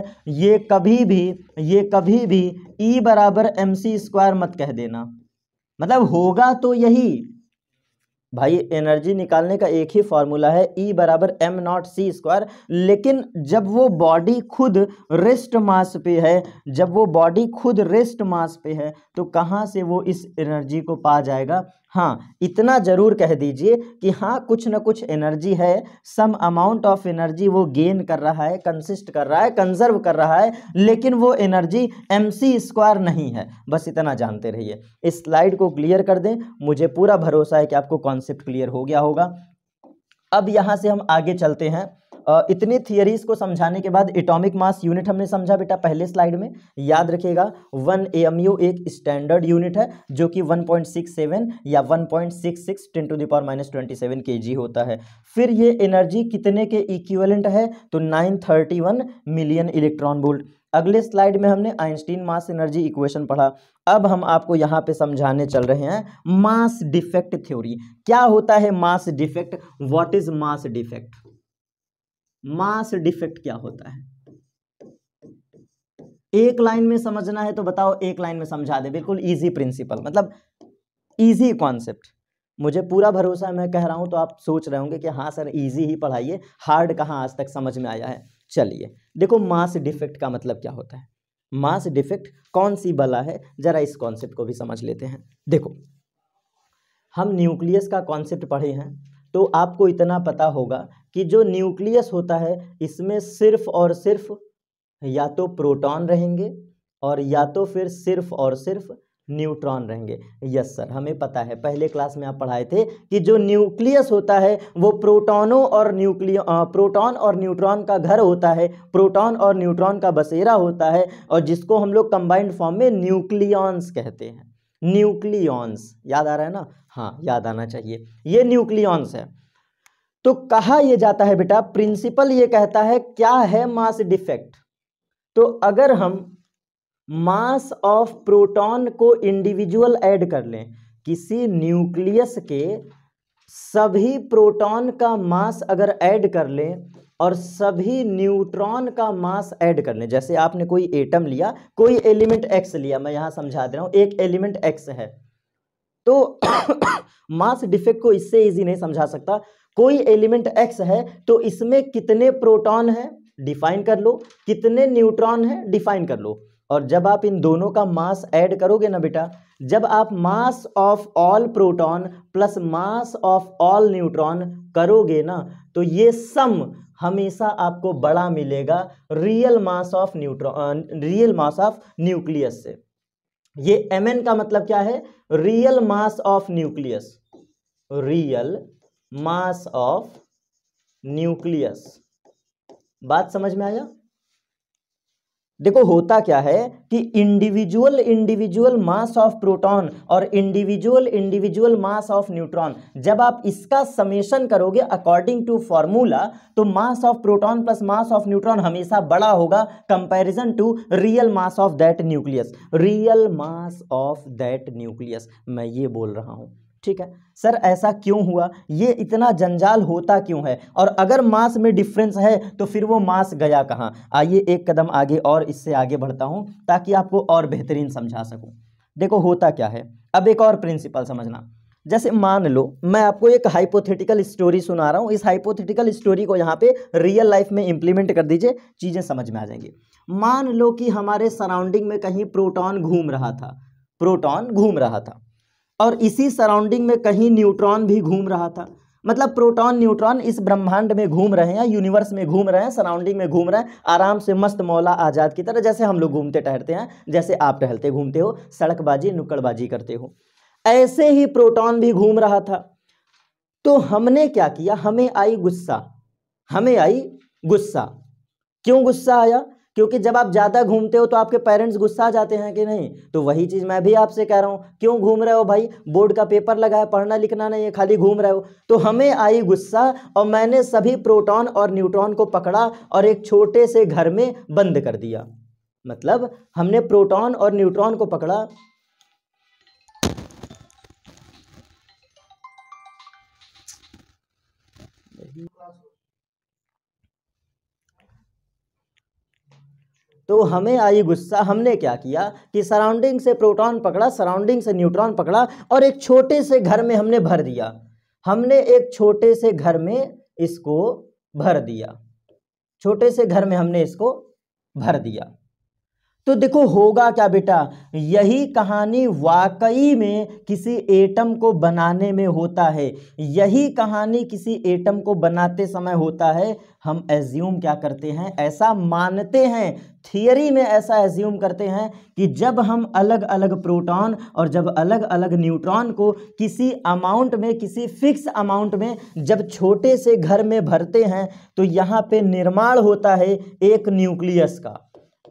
ये कभी भी ये कभी भी ई e बराबर एम सी स्क्वायर मत कह देना मतलब होगा तो यही भाई एनर्जी निकालने का एक ही फार्मूला है ई e बराबर एम नॉट सी स्क्वायर लेकिन जब वो बॉडी खुद रेस्ट मास पे है जब वो बॉडी खुद रेस्ट मास पे है तो कहाँ से वो इस एनर्जी को पा जाएगा हाँ इतना ज़रूर कह दीजिए कि हाँ कुछ ना कुछ एनर्जी है सम अमाउंट ऑफ एनर्जी वो गेन कर रहा है कंसिस्ट कर रहा है कंजर्व कर रहा है लेकिन वो एनर्जी एम सी स्क्वायर नहीं है बस इतना जानते रहिए इस स्लाइड को क्लियर कर दें मुझे पूरा भरोसा है कि आपको कॉन्सेप्ट क्लियर हो गया होगा अब यहाँ से हम आगे चलते हैं इतनी थियरीज को समझाने के बाद एटॉमिक मास यूनिट हमने समझा बेटा पहले स्लाइड में याद रखिएगा वन यू एक स्टैंडर्ड यूनिट है जो कि 1.67 या 1.66 point six six ten to the power minus twenty seven K G होता है फिर ये एनर्जी कितने के इक्वलेंट है तो nine thirty one million electron volt अगले स्लाइड में हमने आइंस्टीन मास एनर्जी इक्वेशन पढ़ा अब हम आपको यहाँ पे समझाने चल रहे हैं मास डिफेक्ट थ्योरी क्या होता है mass defect what is mass defect mass defect क्या होता है एक लाइन में समझना है तो बताओ एक लाइन में समझा दे बिल्कुल इजी प्रिंसिपल मतलब इजी कॉन्सेप्ट मुझे पूरा भरोसा है मैं कह रहा हूं तो आप सोच रहे होंगे कि हाँ सर इजी ही पढ़ाइए हार्ड कहाँ आज तक समझ में आया है चलिए देखो मास डिफेक्ट का मतलब क्या होता है मास डिफेक्ट कौन सी बला है जरा इस कॉन्सेप्ट को भी समझ लेते हैं देखो हम न्यूक्लियस का कॉन्सेप्ट पढ़े हैं तो आपको इतना पता होगा कि जो न्यूक्लियस होता है इसमें सिर्फ और सिर्फ या तो प्रोटॉन रहेंगे और या तो फिर सिर्फ और सिर्फ न्यूट्रॉन रहेंगे यस सर हमें पता है पहले क्लास में आप पढ़ाए थे कि जो न्यूक्लियस होता है वो प्रोटॉनों और न्यूक्लियो प्रोटॉन और न्यूट्रॉन का घर होता है प्रोटॉन और न्यूट्रॉन का बसेरा होता है और जिसको हम लोग कंबाइंड फॉर्म में न्यूक्लियॉन्स कहते हैं न्यूक्लियॉन्स याद आ रहा है ना हाँ याद आना चाहिए ये न्यूक्लियॉन्स है तो कहा यह जाता है बेटा प्रिंसिपल ये कहता है क्या है मास डिफेक्ट तो अगर हम मास ऑफ प्रोटॉन को इंडिविजुअल ऐड कर लें किसी न्यूक्लियस के सभी प्रोटॉन का मास अगर ऐड कर लें और सभी न्यूट्रॉन का मास ऐड कर लें जैसे आपने कोई एटम लिया कोई एलिमेंट एक्स लिया मैं यहां समझा दे रहा हूं एक एलिमेंट एक्स है तो मास [coughs] डिफेक्ट को इससे इजी नहीं समझा सकता कोई एलिमेंट एक्स है तो इसमें कितने प्रोटॉन है डिफाइन कर लो कितने न्यूट्रॉन है डिफाइन कर लो और जब आप इन दोनों का मास ऐड करोगे ना बेटा जब आप mass of all proton plus mass of all neutron करोगे ना तो ये सम हमेशा आपको बड़ा मिलेगा real mass of neutron real mass of nucleus से ये एम का मतलब क्या है real mass of nucleus real mass of nucleus बात समझ में आया देखो होता क्या है कि individual individual mass of proton और individual individual mass of neutron जब आप इसका समेशन करोगे अकॉर्डिंग टू फॉर्मूला तो mass of proton plus mass of neutron हमेशा बड़ा होगा comparison to real mass of that nucleus real mass of that nucleus मैं ये बोल रहा हूं ठीक है सर ऐसा क्यों हुआ ये इतना जंजाल होता क्यों है और अगर मास में डिफरेंस है तो फिर वो मास गया कहाँ आइए एक कदम आगे और इससे आगे बढ़ता हूँ ताकि आपको और बेहतरीन समझा सकूँ देखो होता क्या है अब एक और प्रिंसिपल समझना जैसे मान लो मैं आपको एक हाइपोथेटिकल स्टोरी सुना रहा हूँ इस हाइपोथेटिकल स्टोरी को यहाँ पे रियल लाइफ में इम्प्लीमेंट कर दीजिए चीज़ें समझ में आ जाएंगी मान लो कि हमारे सराउंडिंग में कहीं प्रोटॉन घूम रहा था प्रोटॉन घूम रहा था और इसी सराउंडिंग में कहीं न्यूट्रॉन भी घूम रहा था मतलब प्रोटॉन न्यूट्रॉन इस ब्रह्मांड में घूम रहे हैं यूनिवर्स में घूम रहे हैं सराउंडिंग में घूम रहे हैं आराम से मस्त मौला आज़ाद की तरह जैसे हम लोग घूमते टहलते हैं जैसे आप टहलते घूमते हो सड़कबाजी नुक्कड़बाजी करते हो ऐसे ही प्रोटॉन भी घूम रहा था तो हमने क्या किया हमें आई गुस्सा हमें आई गुस्सा क्यों गुस्सा आया क्योंकि जब आप ज़्यादा घूमते हो तो आपके पेरेंट्स गुस्सा जाते हैं कि नहीं तो वही चीज़ मैं भी आपसे कह रहा हूँ क्यों घूम रहे हो भाई बोर्ड का पेपर लगा है पढ़ना लिखना नहीं है खाली घूम रहे हो तो हमें आई गुस्सा और मैंने सभी प्रोटॉन और न्यूट्रॉन को पकड़ा और एक छोटे से घर में बंद कर दिया मतलब हमने प्रोटॉन और न्यूट्रॉन को पकड़ा तो हमें आई गुस्सा हमने क्या किया कि सराउंडिंग से प्रोटॉन पकड़ा सराउंडिंग से न्यूट्रॉन पकड़ा और एक छोटे से घर में हमने भर दिया हमने एक छोटे से घर में इसको भर दिया छोटे से घर में हमने इसको भर दिया तो देखो होगा क्या बेटा यही कहानी वाकई में किसी एटम को बनाने में होता है यही कहानी किसी एटम को बनाते समय होता है हम एज्यूम क्या करते हैं ऐसा मानते हैं थियरी में ऐसा एज्यूम करते हैं कि जब हम अलग अलग प्रोटॉन और जब अलग अलग न्यूट्रॉन को किसी अमाउंट में किसी फिक्स अमाउंट में जब छोटे से घर में भरते हैं तो यहाँ पे निर्माण होता है एक न्यूक्लियस का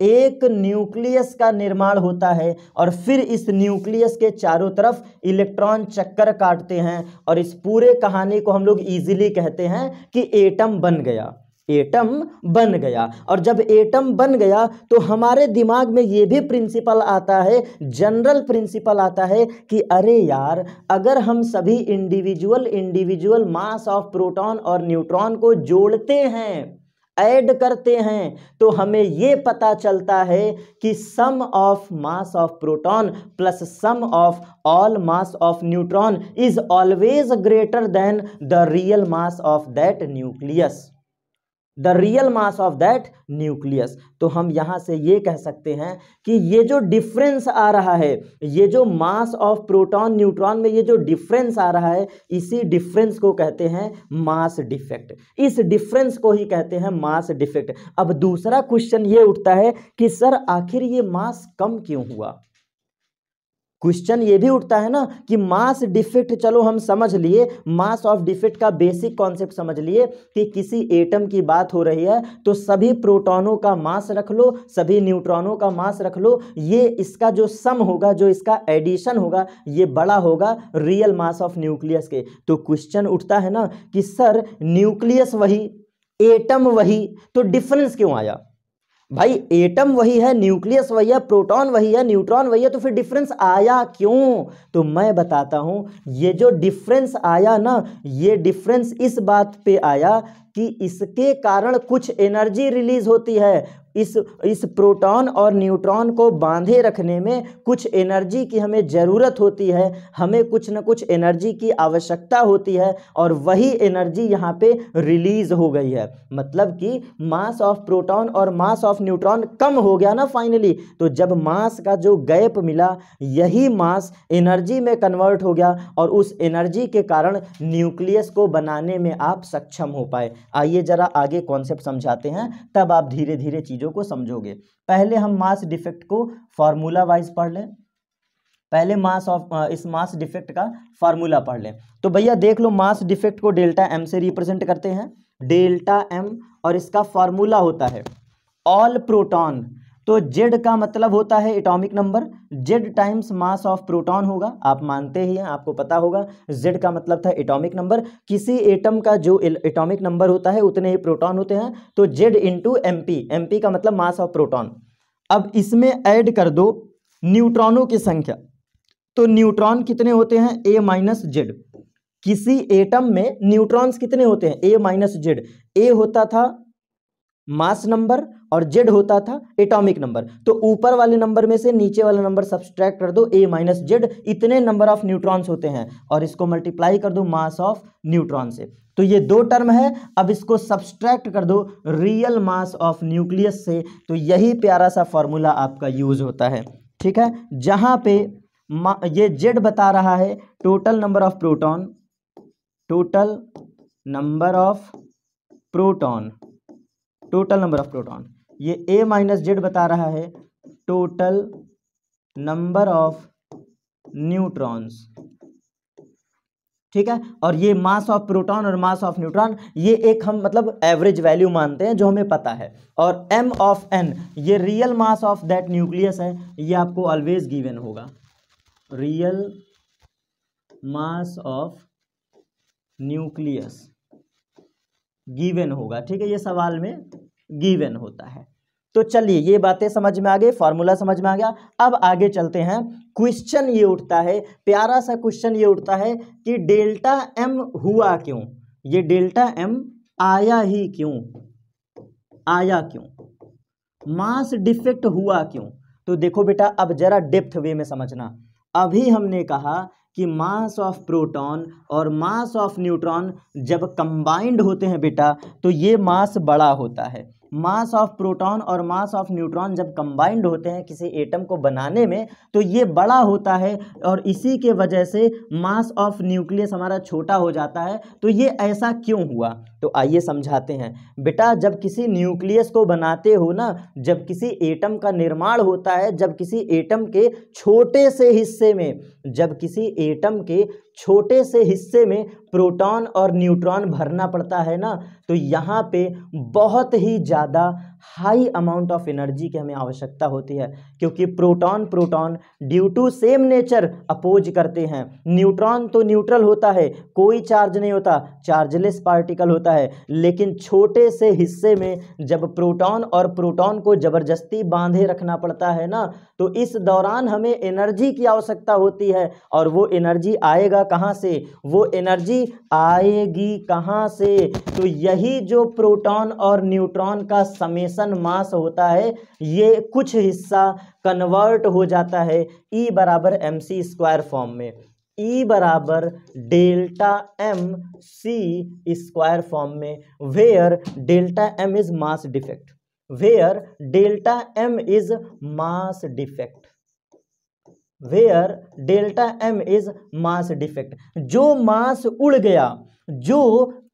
एक न्यूक्लियस का निर्माण होता है और फिर इस न्यूक्लियस के चारों तरफ इलेक्ट्रॉन चक्कर काटते हैं और इस पूरे कहानी को हम लोग इजीली कहते हैं कि एटम बन गया एटम बन गया और जब एटम बन गया तो हमारे दिमाग में ये भी प्रिंसिपल आता है जनरल प्रिंसिपल आता है कि अरे यार अगर हम सभी individual individual mass of proton और न्यूट्रॉन को जोड़ते हैं ऐड करते हैं तो हमें ये पता चलता है कि sum of mass of proton plus sum of all mass of neutron is always greater than the real mass of that nucleus the real mass of that nucleus तो हम यहाँ से ये कह सकते हैं कि ये जो डिफरेंस आ रहा है ये जो मास ऑफ प्रोटॉन न्यूट्रॉन में ये जो डिफरेंस आ रहा है इसी डिफरेंस को कहते हैं मास डिफेक्ट इस डिफरेंस को ही कहते हैं मास डिफेक्ट अब दूसरा क्वेश्चन ये उठता है कि सर आखिर ये मास कम क्यों हुआ क्वेश्चन ये भी उठता है ना कि मास डिफेक्ट चलो हम समझ लिए मास ऑफ डिफेक्ट का बेसिक कॉन्सेप्ट समझ लिए कि किसी एटम की बात हो रही है तो सभी प्रोटॉनों का मास रख लो सभी न्यूट्रॉनों का मास रख लो ये इसका जो सम होगा जो इसका एडिशन होगा ये बड़ा होगा रियल मास ऑफ न्यूक्लियस के तो क्वेश्चन उठता है ना कि सर न्यूक्लियस वही एटम वही तो डिफरेंस क्यों आया भाई एटम वही है न्यूक्लियस वही है प्रोटॉन वही है न्यूट्रॉन वही है तो फिर डिफरेंस आया क्यों तो मैं बताता हूं ये जो डिफरेंस आया ना ये डिफरेंस इस बात पे आया कि इसके कारण कुछ एनर्जी रिलीज होती है इस इस प्रोटॉन और न्यूट्रॉन को बांधे रखने में कुछ एनर्जी की हमें ज़रूरत होती है हमें कुछ न कुछ एनर्जी की आवश्यकता होती है और वही एनर्जी यहाँ पे रिलीज हो गई है मतलब कि मास ऑफ प्रोटॉन और मास ऑफ न्यूट्रॉन कम हो गया ना फाइनली तो जब मास का जो गैप मिला यही मास एनर्जी में कन्वर्ट हो गया और उस एनर्जी के कारण न्यूक्लियस को बनाने में आप सक्षम हो पाए आइए ज़रा आगे कॉन्सेप्ट समझाते हैं तब आप धीरे धीरे चीज़ों चीज़ों को समझोगे पहले हम मास डिफेक्ट को फार्मूला वाइज पढ़ लें पहले मास ऑफ इस मास डिफेक्ट का फार्मूला पढ़ लें तो भैया देख लो मास डिफेक्ट को डेल्टा एम से रिप्रेजेंट करते हैं डेल्टा एम और इसका फार्मूला होता है ऑल प्रोटॉन तो जेड का मतलब होता है atomic number Z times mass of proton होगा आप मानते ही हैं आपको पता होगा जेड का मतलब था एटॉमिक नंबर किसी एटम का जो एटॉमिक नंबर होता है उतने ही प्रोटॉन होते हैं तो Z into M P M P का मतलब मास ऑफ प्रोटॉन अब इसमें ऐड कर दो न्यूट्रॉनों की संख्या तो न्यूट्रॉन कितने होते हैं ए माइनस जेड किसी एटम में न्यूट्रॉन्स कितने होते हैं ए माइनस जेड ए होता था मास नंबर और जेड होता था एटॉमिक नंबर तो ऊपर वाले नंबर में से नीचे वाला नंबर सब्सट्रैक्ट कर दो ए माइनस जेड इतने नंबर ऑफ न्यूट्रॉन्स होते हैं और इसको मल्टीप्लाई कर दो मास ऑफ न्यूट्रॉन से तो ये दो टर्म है अब इसको सब्सट्रैक्ट कर दो रियल मास ऑफ न्यूक्लियस से तो यही प्यारा सा फॉर्मूला आपका यूज होता है ठीक है जहां पे ये जेड बता रहा है total number of proton total number of proton total number of proton ये ए माइनस जेड बता रहा है टोटल नंबर ऑफ न्यूट्रॉन्स ठीक है और ये मास ऑफ प्रोटॉन और मास ऑफ न्यूट्रॉन ये एक हम मतलब एवरेज वैल्यू मानते हैं जो हमें पता है और एम ऑफ एन ये real mass of that nucleus है ये आपको ऑलवेज गिवन होगा real mass of nucleus given होगा ठीक है ये सवाल में गिवन होता है तो चलिए ये बातें समझ में आ गई फार्मूला समझ में आ गया अब आगे चलते हैं क्वेश्चन ये उठता है प्यारा सा क्वेश्चन ये उठता है कि डेल्टा एम हुआ क्यों ये डेल्टा एम आया ही क्यों आया क्यों मास डिफेक्ट हुआ क्यों तो देखो बेटा अब जरा डेप्थ वे में समझना अभी हमने कहा कि मास ऑफ प्रोटॉन और मास ऑफ न्यूट्रॉन जब कंबाइंड होते हैं बेटा तो ये मास बड़ा होता है मास ऑफ प्रोटॉन और मास ऑफ न्यूट्रॉन जब कंबाइंड होते हैं किसी एटम को बनाने में तो ये बड़ा होता है और इसी के वजह से मास ऑफ न्यूक्लियस हमारा छोटा हो जाता है तो ये ऐसा क्यों हुआ तो आइए समझाते हैं बेटा जब किसी न्यूक्लियस को बनाते हो ना जब किसी एटम का निर्माण होता है जब किसी एटम के छोटे से हिस्से में जब किसी एटम के छोटे से हिस्से में प्रोटॉन और न्यूट्रॉन भरना पड़ता है ना तो यहाँ पे बहुत ही ज़्यादा हाई अमाउंट ऑफ एनर्जी की हमें आवश्यकता होती है क्योंकि proton proton due to same nature oppose करते हैं न्यूट्रॉन तो न्यूट्रल होता है कोई चार्ज नहीं होता चार्जलेस पार्टिकल होता है लेकिन छोटे से हिस्से में जब प्रोटॉन और प्रोटॉन को ज़बरदस्ती बांधे रखना पड़ता है ना तो इस दौरान हमें एनर्जी की आवश्यकता होती है और वो एनर्जी आएगा कहाँ से वो एनर्जी आएगी कहाँ से तो यही जो प्रोटॉन और न्यूट्रॉन का समय एसन मास होता है ये कुछ हिस्सा कन्वर्ट हो जाता है ई e बराबर एम सी स्क्वायर फॉर्म में ई e बराबर delta M C square form में where delta M is mass defect where delta M is mass defect where delta M is mass defect जो mass उड़ गया जो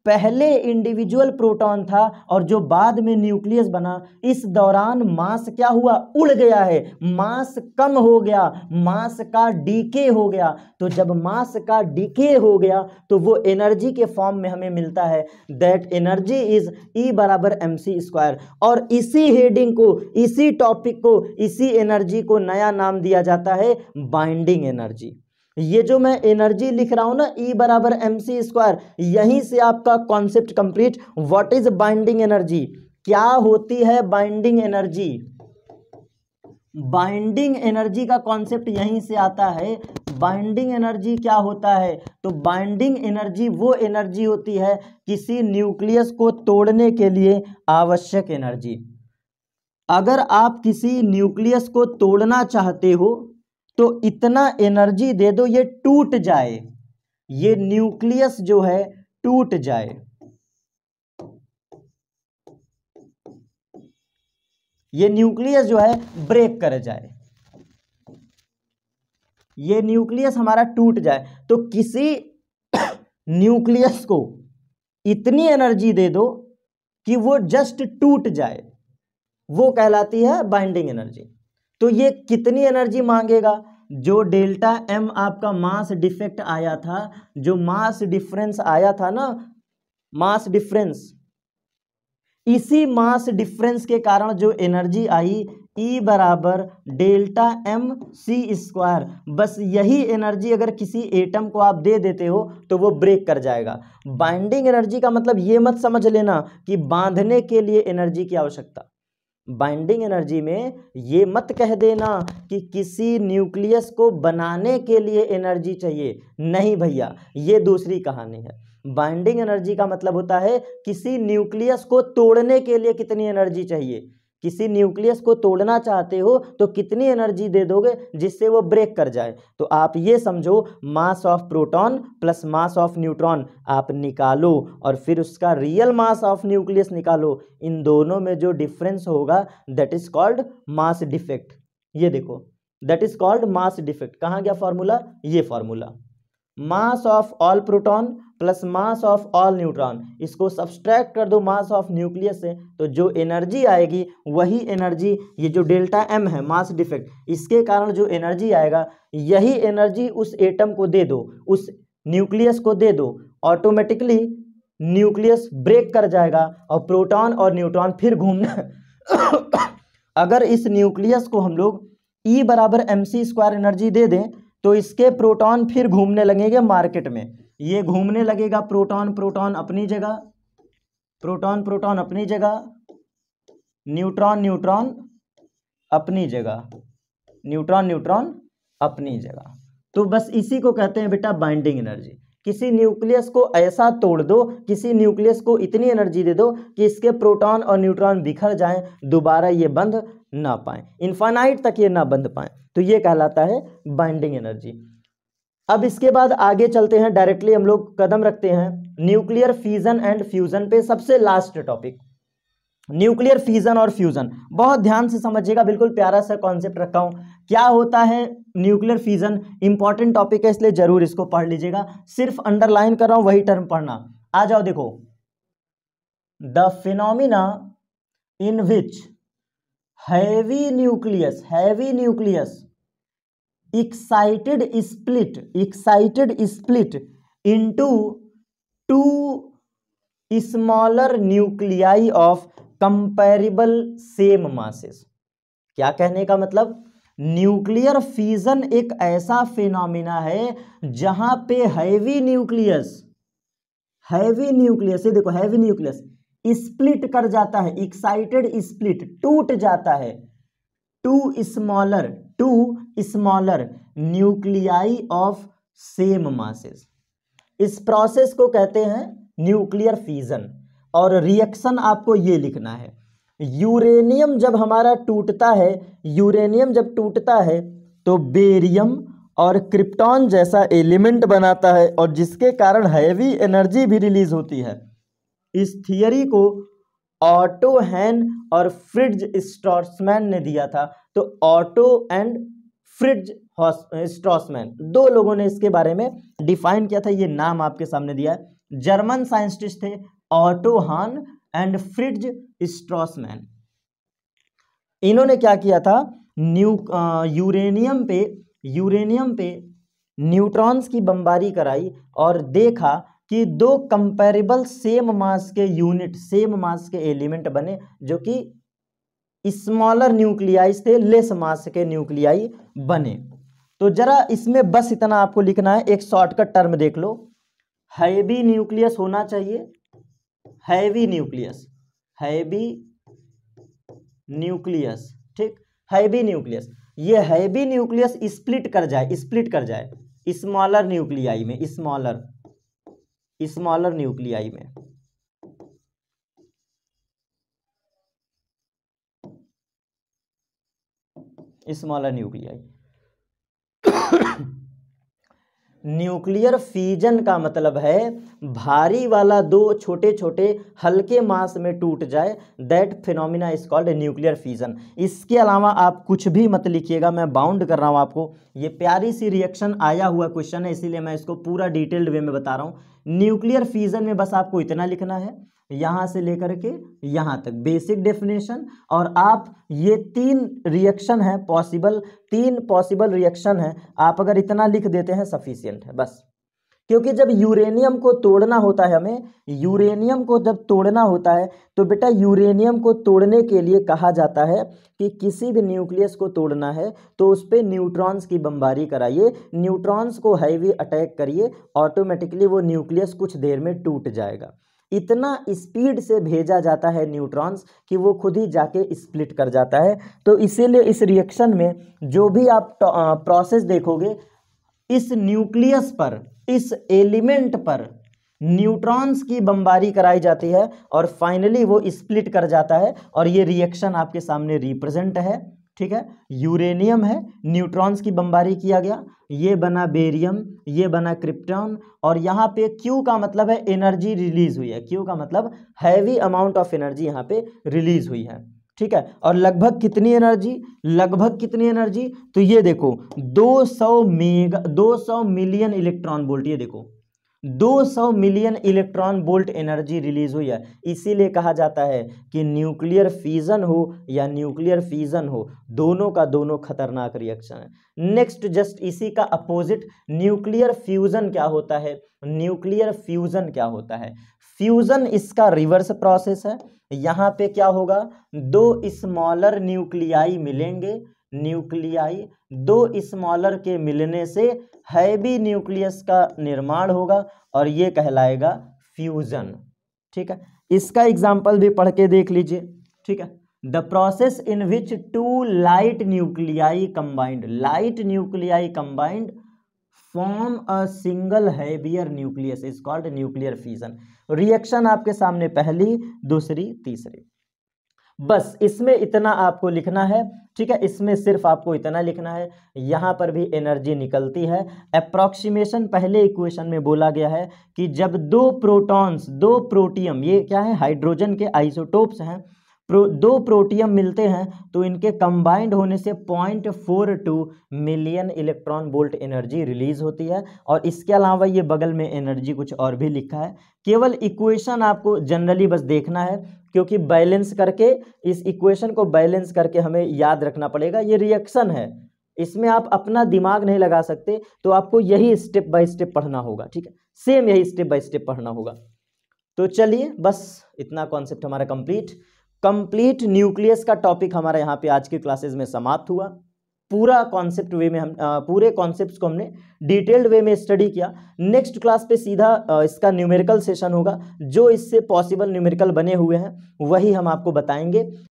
पहले individual proton था और जो बाद में न्यूक्लियस बना इस दौरान मास क्या हुआ उड़ गया है मास कम हो गया मास का डीके हो गया तो जब मास का डीके हो गया तो वो एनर्जी के फॉर्म में हमें मिलता है दैट एनर्जी इज ई बराबर एम सी स्क्वायर और इसी हेडिंग को इसी टॉपिक को इसी एनर्जी को नया नाम दिया जाता है बाइंडिंग एनर्जी ये जो मैं एनर्जी लिख रहा हूं ना ई e बराबर एम सी स्क्वायर यहीं से आपका concept complete what is binding energy क्या होती है बाइंडिंग एनर्जी बाइंडिंग एनर्जी का कॉन्सेप्ट यहीं से आता है बाइंडिंग एनर्जी क्या होता है तो बाइंडिंग एनर्जी वो एनर्जी होती है किसी न्यूक्लियस को तोड़ने के लिए आवश्यक एनर्जी अगर आप किसी न्यूक्लियस को तोड़ना चाहते हो तो इतना एनर्जी दे दो ये टूट जाए ये न्यूक्लियस जो है टूट जाए ये न्यूक्लियस जो है ब्रेक कर जाए ये न्यूक्लियस हमारा टूट जाए तो किसी [coughs] न्यूक्लियस को इतनी एनर्जी दे दो कि वो जस्ट टूट जाए वो कहलाती है बाइंडिंग एनर्जी तो ये कितनी एनर्जी मांगेगा जो डेल्टा एम आपका मास डिफेक्ट आया था जो मास डिफरेंस आया था ना मास डिफरेंस इसी मास डिफरेंस के कारण जो एनर्जी आई ई e बराबर डेल्टा एम सी स्क्वायर बस यही एनर्जी अगर किसी एटम को आप दे देते हो तो वो ब्रेक कर जाएगा बाइंडिंग एनर्जी का मतलब ये मत समझ लेना कि बांधने के लिए एनर्जी की आवश्यकता बाइंडिंग एनर्जी में ये मत कह देना कि किसी न्यूक्लियस को बनाने के लिए एनर्जी चाहिए नहीं भैया ये दूसरी कहानी है बाइंडिंग एनर्जी का मतलब होता है किसी न्यूक्लियस को तोड़ने के लिए कितनी एनर्जी चाहिए किसी न्यूक्लियस को तोड़ना चाहते हो तो कितनी एनर्जी दे दोगे जिससे वो ब्रेक कर जाए तो आप ये समझो mass of proton plus mass of neutron आप निकालो और फिर उसका रियल मास ऑफ न्यूक्लियस निकालो इन दोनों में जो डिफरेंस होगा that is called mass defect ये देखो that is called mass defect कहाँ गया फॉर्मूला ये formula mass of all proton plus mass of all neutron इसको सब्सट्रैक्ट कर दो मास ऑफ न्यूक्लियस से तो जो एनर्जी आएगी वही एनर्जी ये जो डेल्टा एम है मास डिफेक्ट इसके कारण जो एनर्जी आएगा यही एनर्जी उस एटम को दे दो उस न्यूक्लियस को दे दो ऑटोमेटिकली न्यूक्लियस ब्रेक कर जाएगा और प्रोटॉन और न्यूट्रॉन फिर घूमना [coughs] अगर इस न्यूक्लियस को हम लोग ई e बराबर एम सी स्क्वायर एनर्जी दे दें तो इसके प्रोटॉन फिर घूमने लगेंगे मार्केट में ये घूमने लगेगा प्रोटॉन प्रोटॉन अपनी जगह प्रोटॉन प्रोटॉन अपनी जगह न्यूट्रॉन न्यूट्रॉन अपनी जगह न्यूट्रॉन न्यूट्रॉन अपनी जगह तो बस इसी को कहते हैं बेटा बाइंडिंग एनर्जी किसी न्यूक्लियस को ऐसा तोड़ दो किसी न्यूक्लियस को इतनी एनर्जी दे दो कि इसके प्रोटॉन और न्यूट्रॉन बिखर जाएं दोबारा ये बंध ना पाएं इन्फानाइट तक ये ना बंध पाए तो ये कहलाता है बाइंडिंग एनर्जी अब इसके बाद आगे चलते हैं डायरेक्टली हम लोग कदम रखते हैं न्यूक्लियर फीजन एंड फ्यूजन पे सबसे लास्ट टॉपिक न्यूक्लियर फ्यूजन और फ्यूजन बहुत ध्यान से समझिएगा बिल्कुल प्यारा सा कॉन्सेप्ट रखा हूँ क्या होता है न्यूक्लियर फ्यूजन इंपॉर्टेंट टॉपिक है इसलिए जरूर इसको पढ़ लीजिएगा सिर्फ अंडरलाइन कर रहा हूं वही टर्म पढ़ना आ जाओ देखो the phenomena in which heavy nucleus heavy nucleus excited split excited split into two smaller nuclei of comparable same masses क्या कहने का मतलब न्यूक्लियर फीजन एक ऐसा फिनोमिना है जहां पे हैवी न्यूक्लियस हैवी न्यूक्लियस ये देखो हैवी न्यूक्लियस स्प्लिट कर जाता है एक्साइटेड स्प्लिट टूट जाता है two smaller two smaller nuclei of same masses इस प्रोसेस को कहते हैं न्यूक्लियर फीजन और रिएक्शन आपको ये लिखना है यूरेनियम जब हमारा टूटता है यूरेनियम जब टूटता है तो बेरियम और क्रिप्टॉन जैसा एलिमेंट बनाता है और जिसके कारण हैवी एनर्जी भी रिलीज होती है इस थियरी को ऑटो हैन और फ्रिज स्ट्रॉसमैन ने दिया था तो ऑटो एंड फ्रिज स्ट्रॉसमैन दो लोगों ने इसके बारे में डिफाइन किया था ये नाम आपके सामने दिया है जर्मन साइंटिस्ट थे Otto Hahn and Fritz Strassmann इन्होंने क्या किया था न्यू यूरेनियम पे यूरेनियम पे न्यूट्रॉन्स की बमबारी कराई और देखा कि दो कंपेरेबल सेम मास के यूनिट सेम मास के एलिमेंट बने जो कि स्मॉलर न्यूक्लियाई से लेस मास के न्यूक्लियाई बने तो जरा इसमें बस इतना आपको लिखना है एक शॉर्टकट टर्म देख लो हैवी न्यूक्लियस होना चाहिए हैवी न्यूक्लियस हैवी न्यूक्लियस ठीक हैवी न्यूक्लियस ये हैवी न्यूक्लियस स्प्लिट कर जाए स्प्लिट कर जाए स्मॉलर न्यूक्लियाई में स्मॉलर स्मॉलर न्यूक्लियाई में स्मॉलर न्यूक्लियाई न्यूक्लियर फीजन का मतलब है भारी वाला दो छोटे छोटे हल्के मास में टूट जाए that phenomena is called nuclear fission इसके अलावा आप कुछ भी मत लिखिएगा मैं बाउंड कर रहा हूँ आपको ये प्यारी सी रिएक्शन आया हुआ क्वेश्चन है इसीलिए मैं इसको पूरा डिटेल्ड वे में बता रहा हूँ न्यूक्लियर फीजन में बस आपको इतना लिखना है यहाँ से लेकर के यहाँ तक बेसिक डेफिनेशन और आप ये तीन रिएक्शन है पॉसिबल तीन पॉसिबल रिएक्शन है आप अगर इतना लिख देते हैं सफिशियंट है बस क्योंकि जब यूरेनियम को तोड़ना होता है हमें यूरेनियम को जब तोड़ना होता है तो बेटा यूरेनियम को तोड़ने के लिए कहा जाता है कि किसी भी न्यूक्लियस को तोड़ना है तो उस पर न्यूट्रॉन्स की बमबारी कराइए न्यूट्रॉन्स को हैवी अटैक करिए ऑटोमेटिकली वो न्यूक्लियस कुछ देर में टूट जाएगा इतना स्पीड से भेजा जाता है न्यूट्रॉन्स कि वो खुद ही जाके स्प्लिट कर जाता है तो इसीलिए इस रिएक्शन में जो भी आप प्रोसेस देखोगे इस न्यूक्लियस पर इस एलिमेंट पर न्यूट्रॉन्स की बमबारी कराई जाती है और फाइनली वो स्प्लिट कर जाता है और ये रिएक्शन आपके सामने रिप्रेजेंट है ठीक है यूरेनियम है न्यूट्रॉन्स की बमबारी किया गया ये बना बेरियम ये बना क्रिप्टॉन और यहाँ पे क्यू का मतलब है एनर्जी रिलीज हुई है क्यू का मतलब हैवी अमाउंट ऑफ एनर्जी यहाँ पे रिलीज हुई है ठीक है और लगभग कितनी एनर्जी लगभग कितनी एनर्जी तो ये देखो 200 मेगा सौ मिलियन इलेक्ट्रॉन वोल्ट ये देखो 200 million electron volt energy release हुई है इसीलिए कहा जाता है कि न्यूक्लियर फ्यूजन हो या न्यूक्लियर फ्यूजन हो दोनों का दोनों खतरनाक रिएक्शन है नेक्स्ट जस्ट इसी का अपोजिट न्यूक्लियर फ्यूजन क्या होता है न्यूक्लियर फ्यूजन क्या होता है फ्यूज़न इसका रिवर्स प्रोसेस है यहाँ पे क्या होगा दो स्मॉलर न्यूक्लियाई मिलेंगे न्यूक्लियाई दो स्मॉलर के मिलने से हैवी न्यूक्लियस का निर्माण होगा और ये कहलाएगा फ्यूज़न ठीक है इसका एग्जाम्पल भी पढ़ के देख लीजिए ठीक है the process in which two light nuclei combined light nuclei combined form a single heavier nucleus is called nuclear fusion reaction आपके सामने पहली दूसरी तीसरी बस इसमें इतना आपको लिखना है ठीक है इसमें सिर्फ आपको इतना लिखना है यहाँ पर भी एनर्जी निकलती है अप्रॉक्सीमेशन पहले इक्वेशन में बोला गया है कि जब दो प्रोटॉन्स दो प्रोटियम ये क्या है हाइड्रोजन के आइसोटोप्स हैं प्रो, दो प्रोटियम मिलते हैं तो इनके कंबाइंड होने से point four two million electron volt energy release होती है और इसके अलावा ये बगल में एनर्जी कुछ और भी लिखा है केवल इक्वेशन आपको जनरली बस देखना है क्योंकि बैलेंस करके इस इक्वेशन को बैलेंस करके हमें याद रखना पड़ेगा ये रिएक्शन है इसमें आप अपना दिमाग नहीं लगा सकते तो आपको यही स्टेप बाय स्टेप पढ़ना होगा ठीक है सेम यही स्टेप बाय स्टेप पढ़ना होगा तो चलिए बस इतना कॉन्सेप्ट हमारा कंप्लीट कंप्लीट न्यूक्लियस का टॉपिक हमारा यहाँ पे आज के क्लासेस में समाप्त हुआ पूरा कॉन्सेप्ट वे में हम आ, पूरे कॉन्सेप्ट को हमने डिटेल्ड वे में स्टडी किया नेक्स्ट क्लास पे सीधा आ, इसका न्यूमेरिकल सेशन होगा जो इससे पॉसिबल न्यूमेरिकल बने हुए हैं वही हम आपको बताएंगे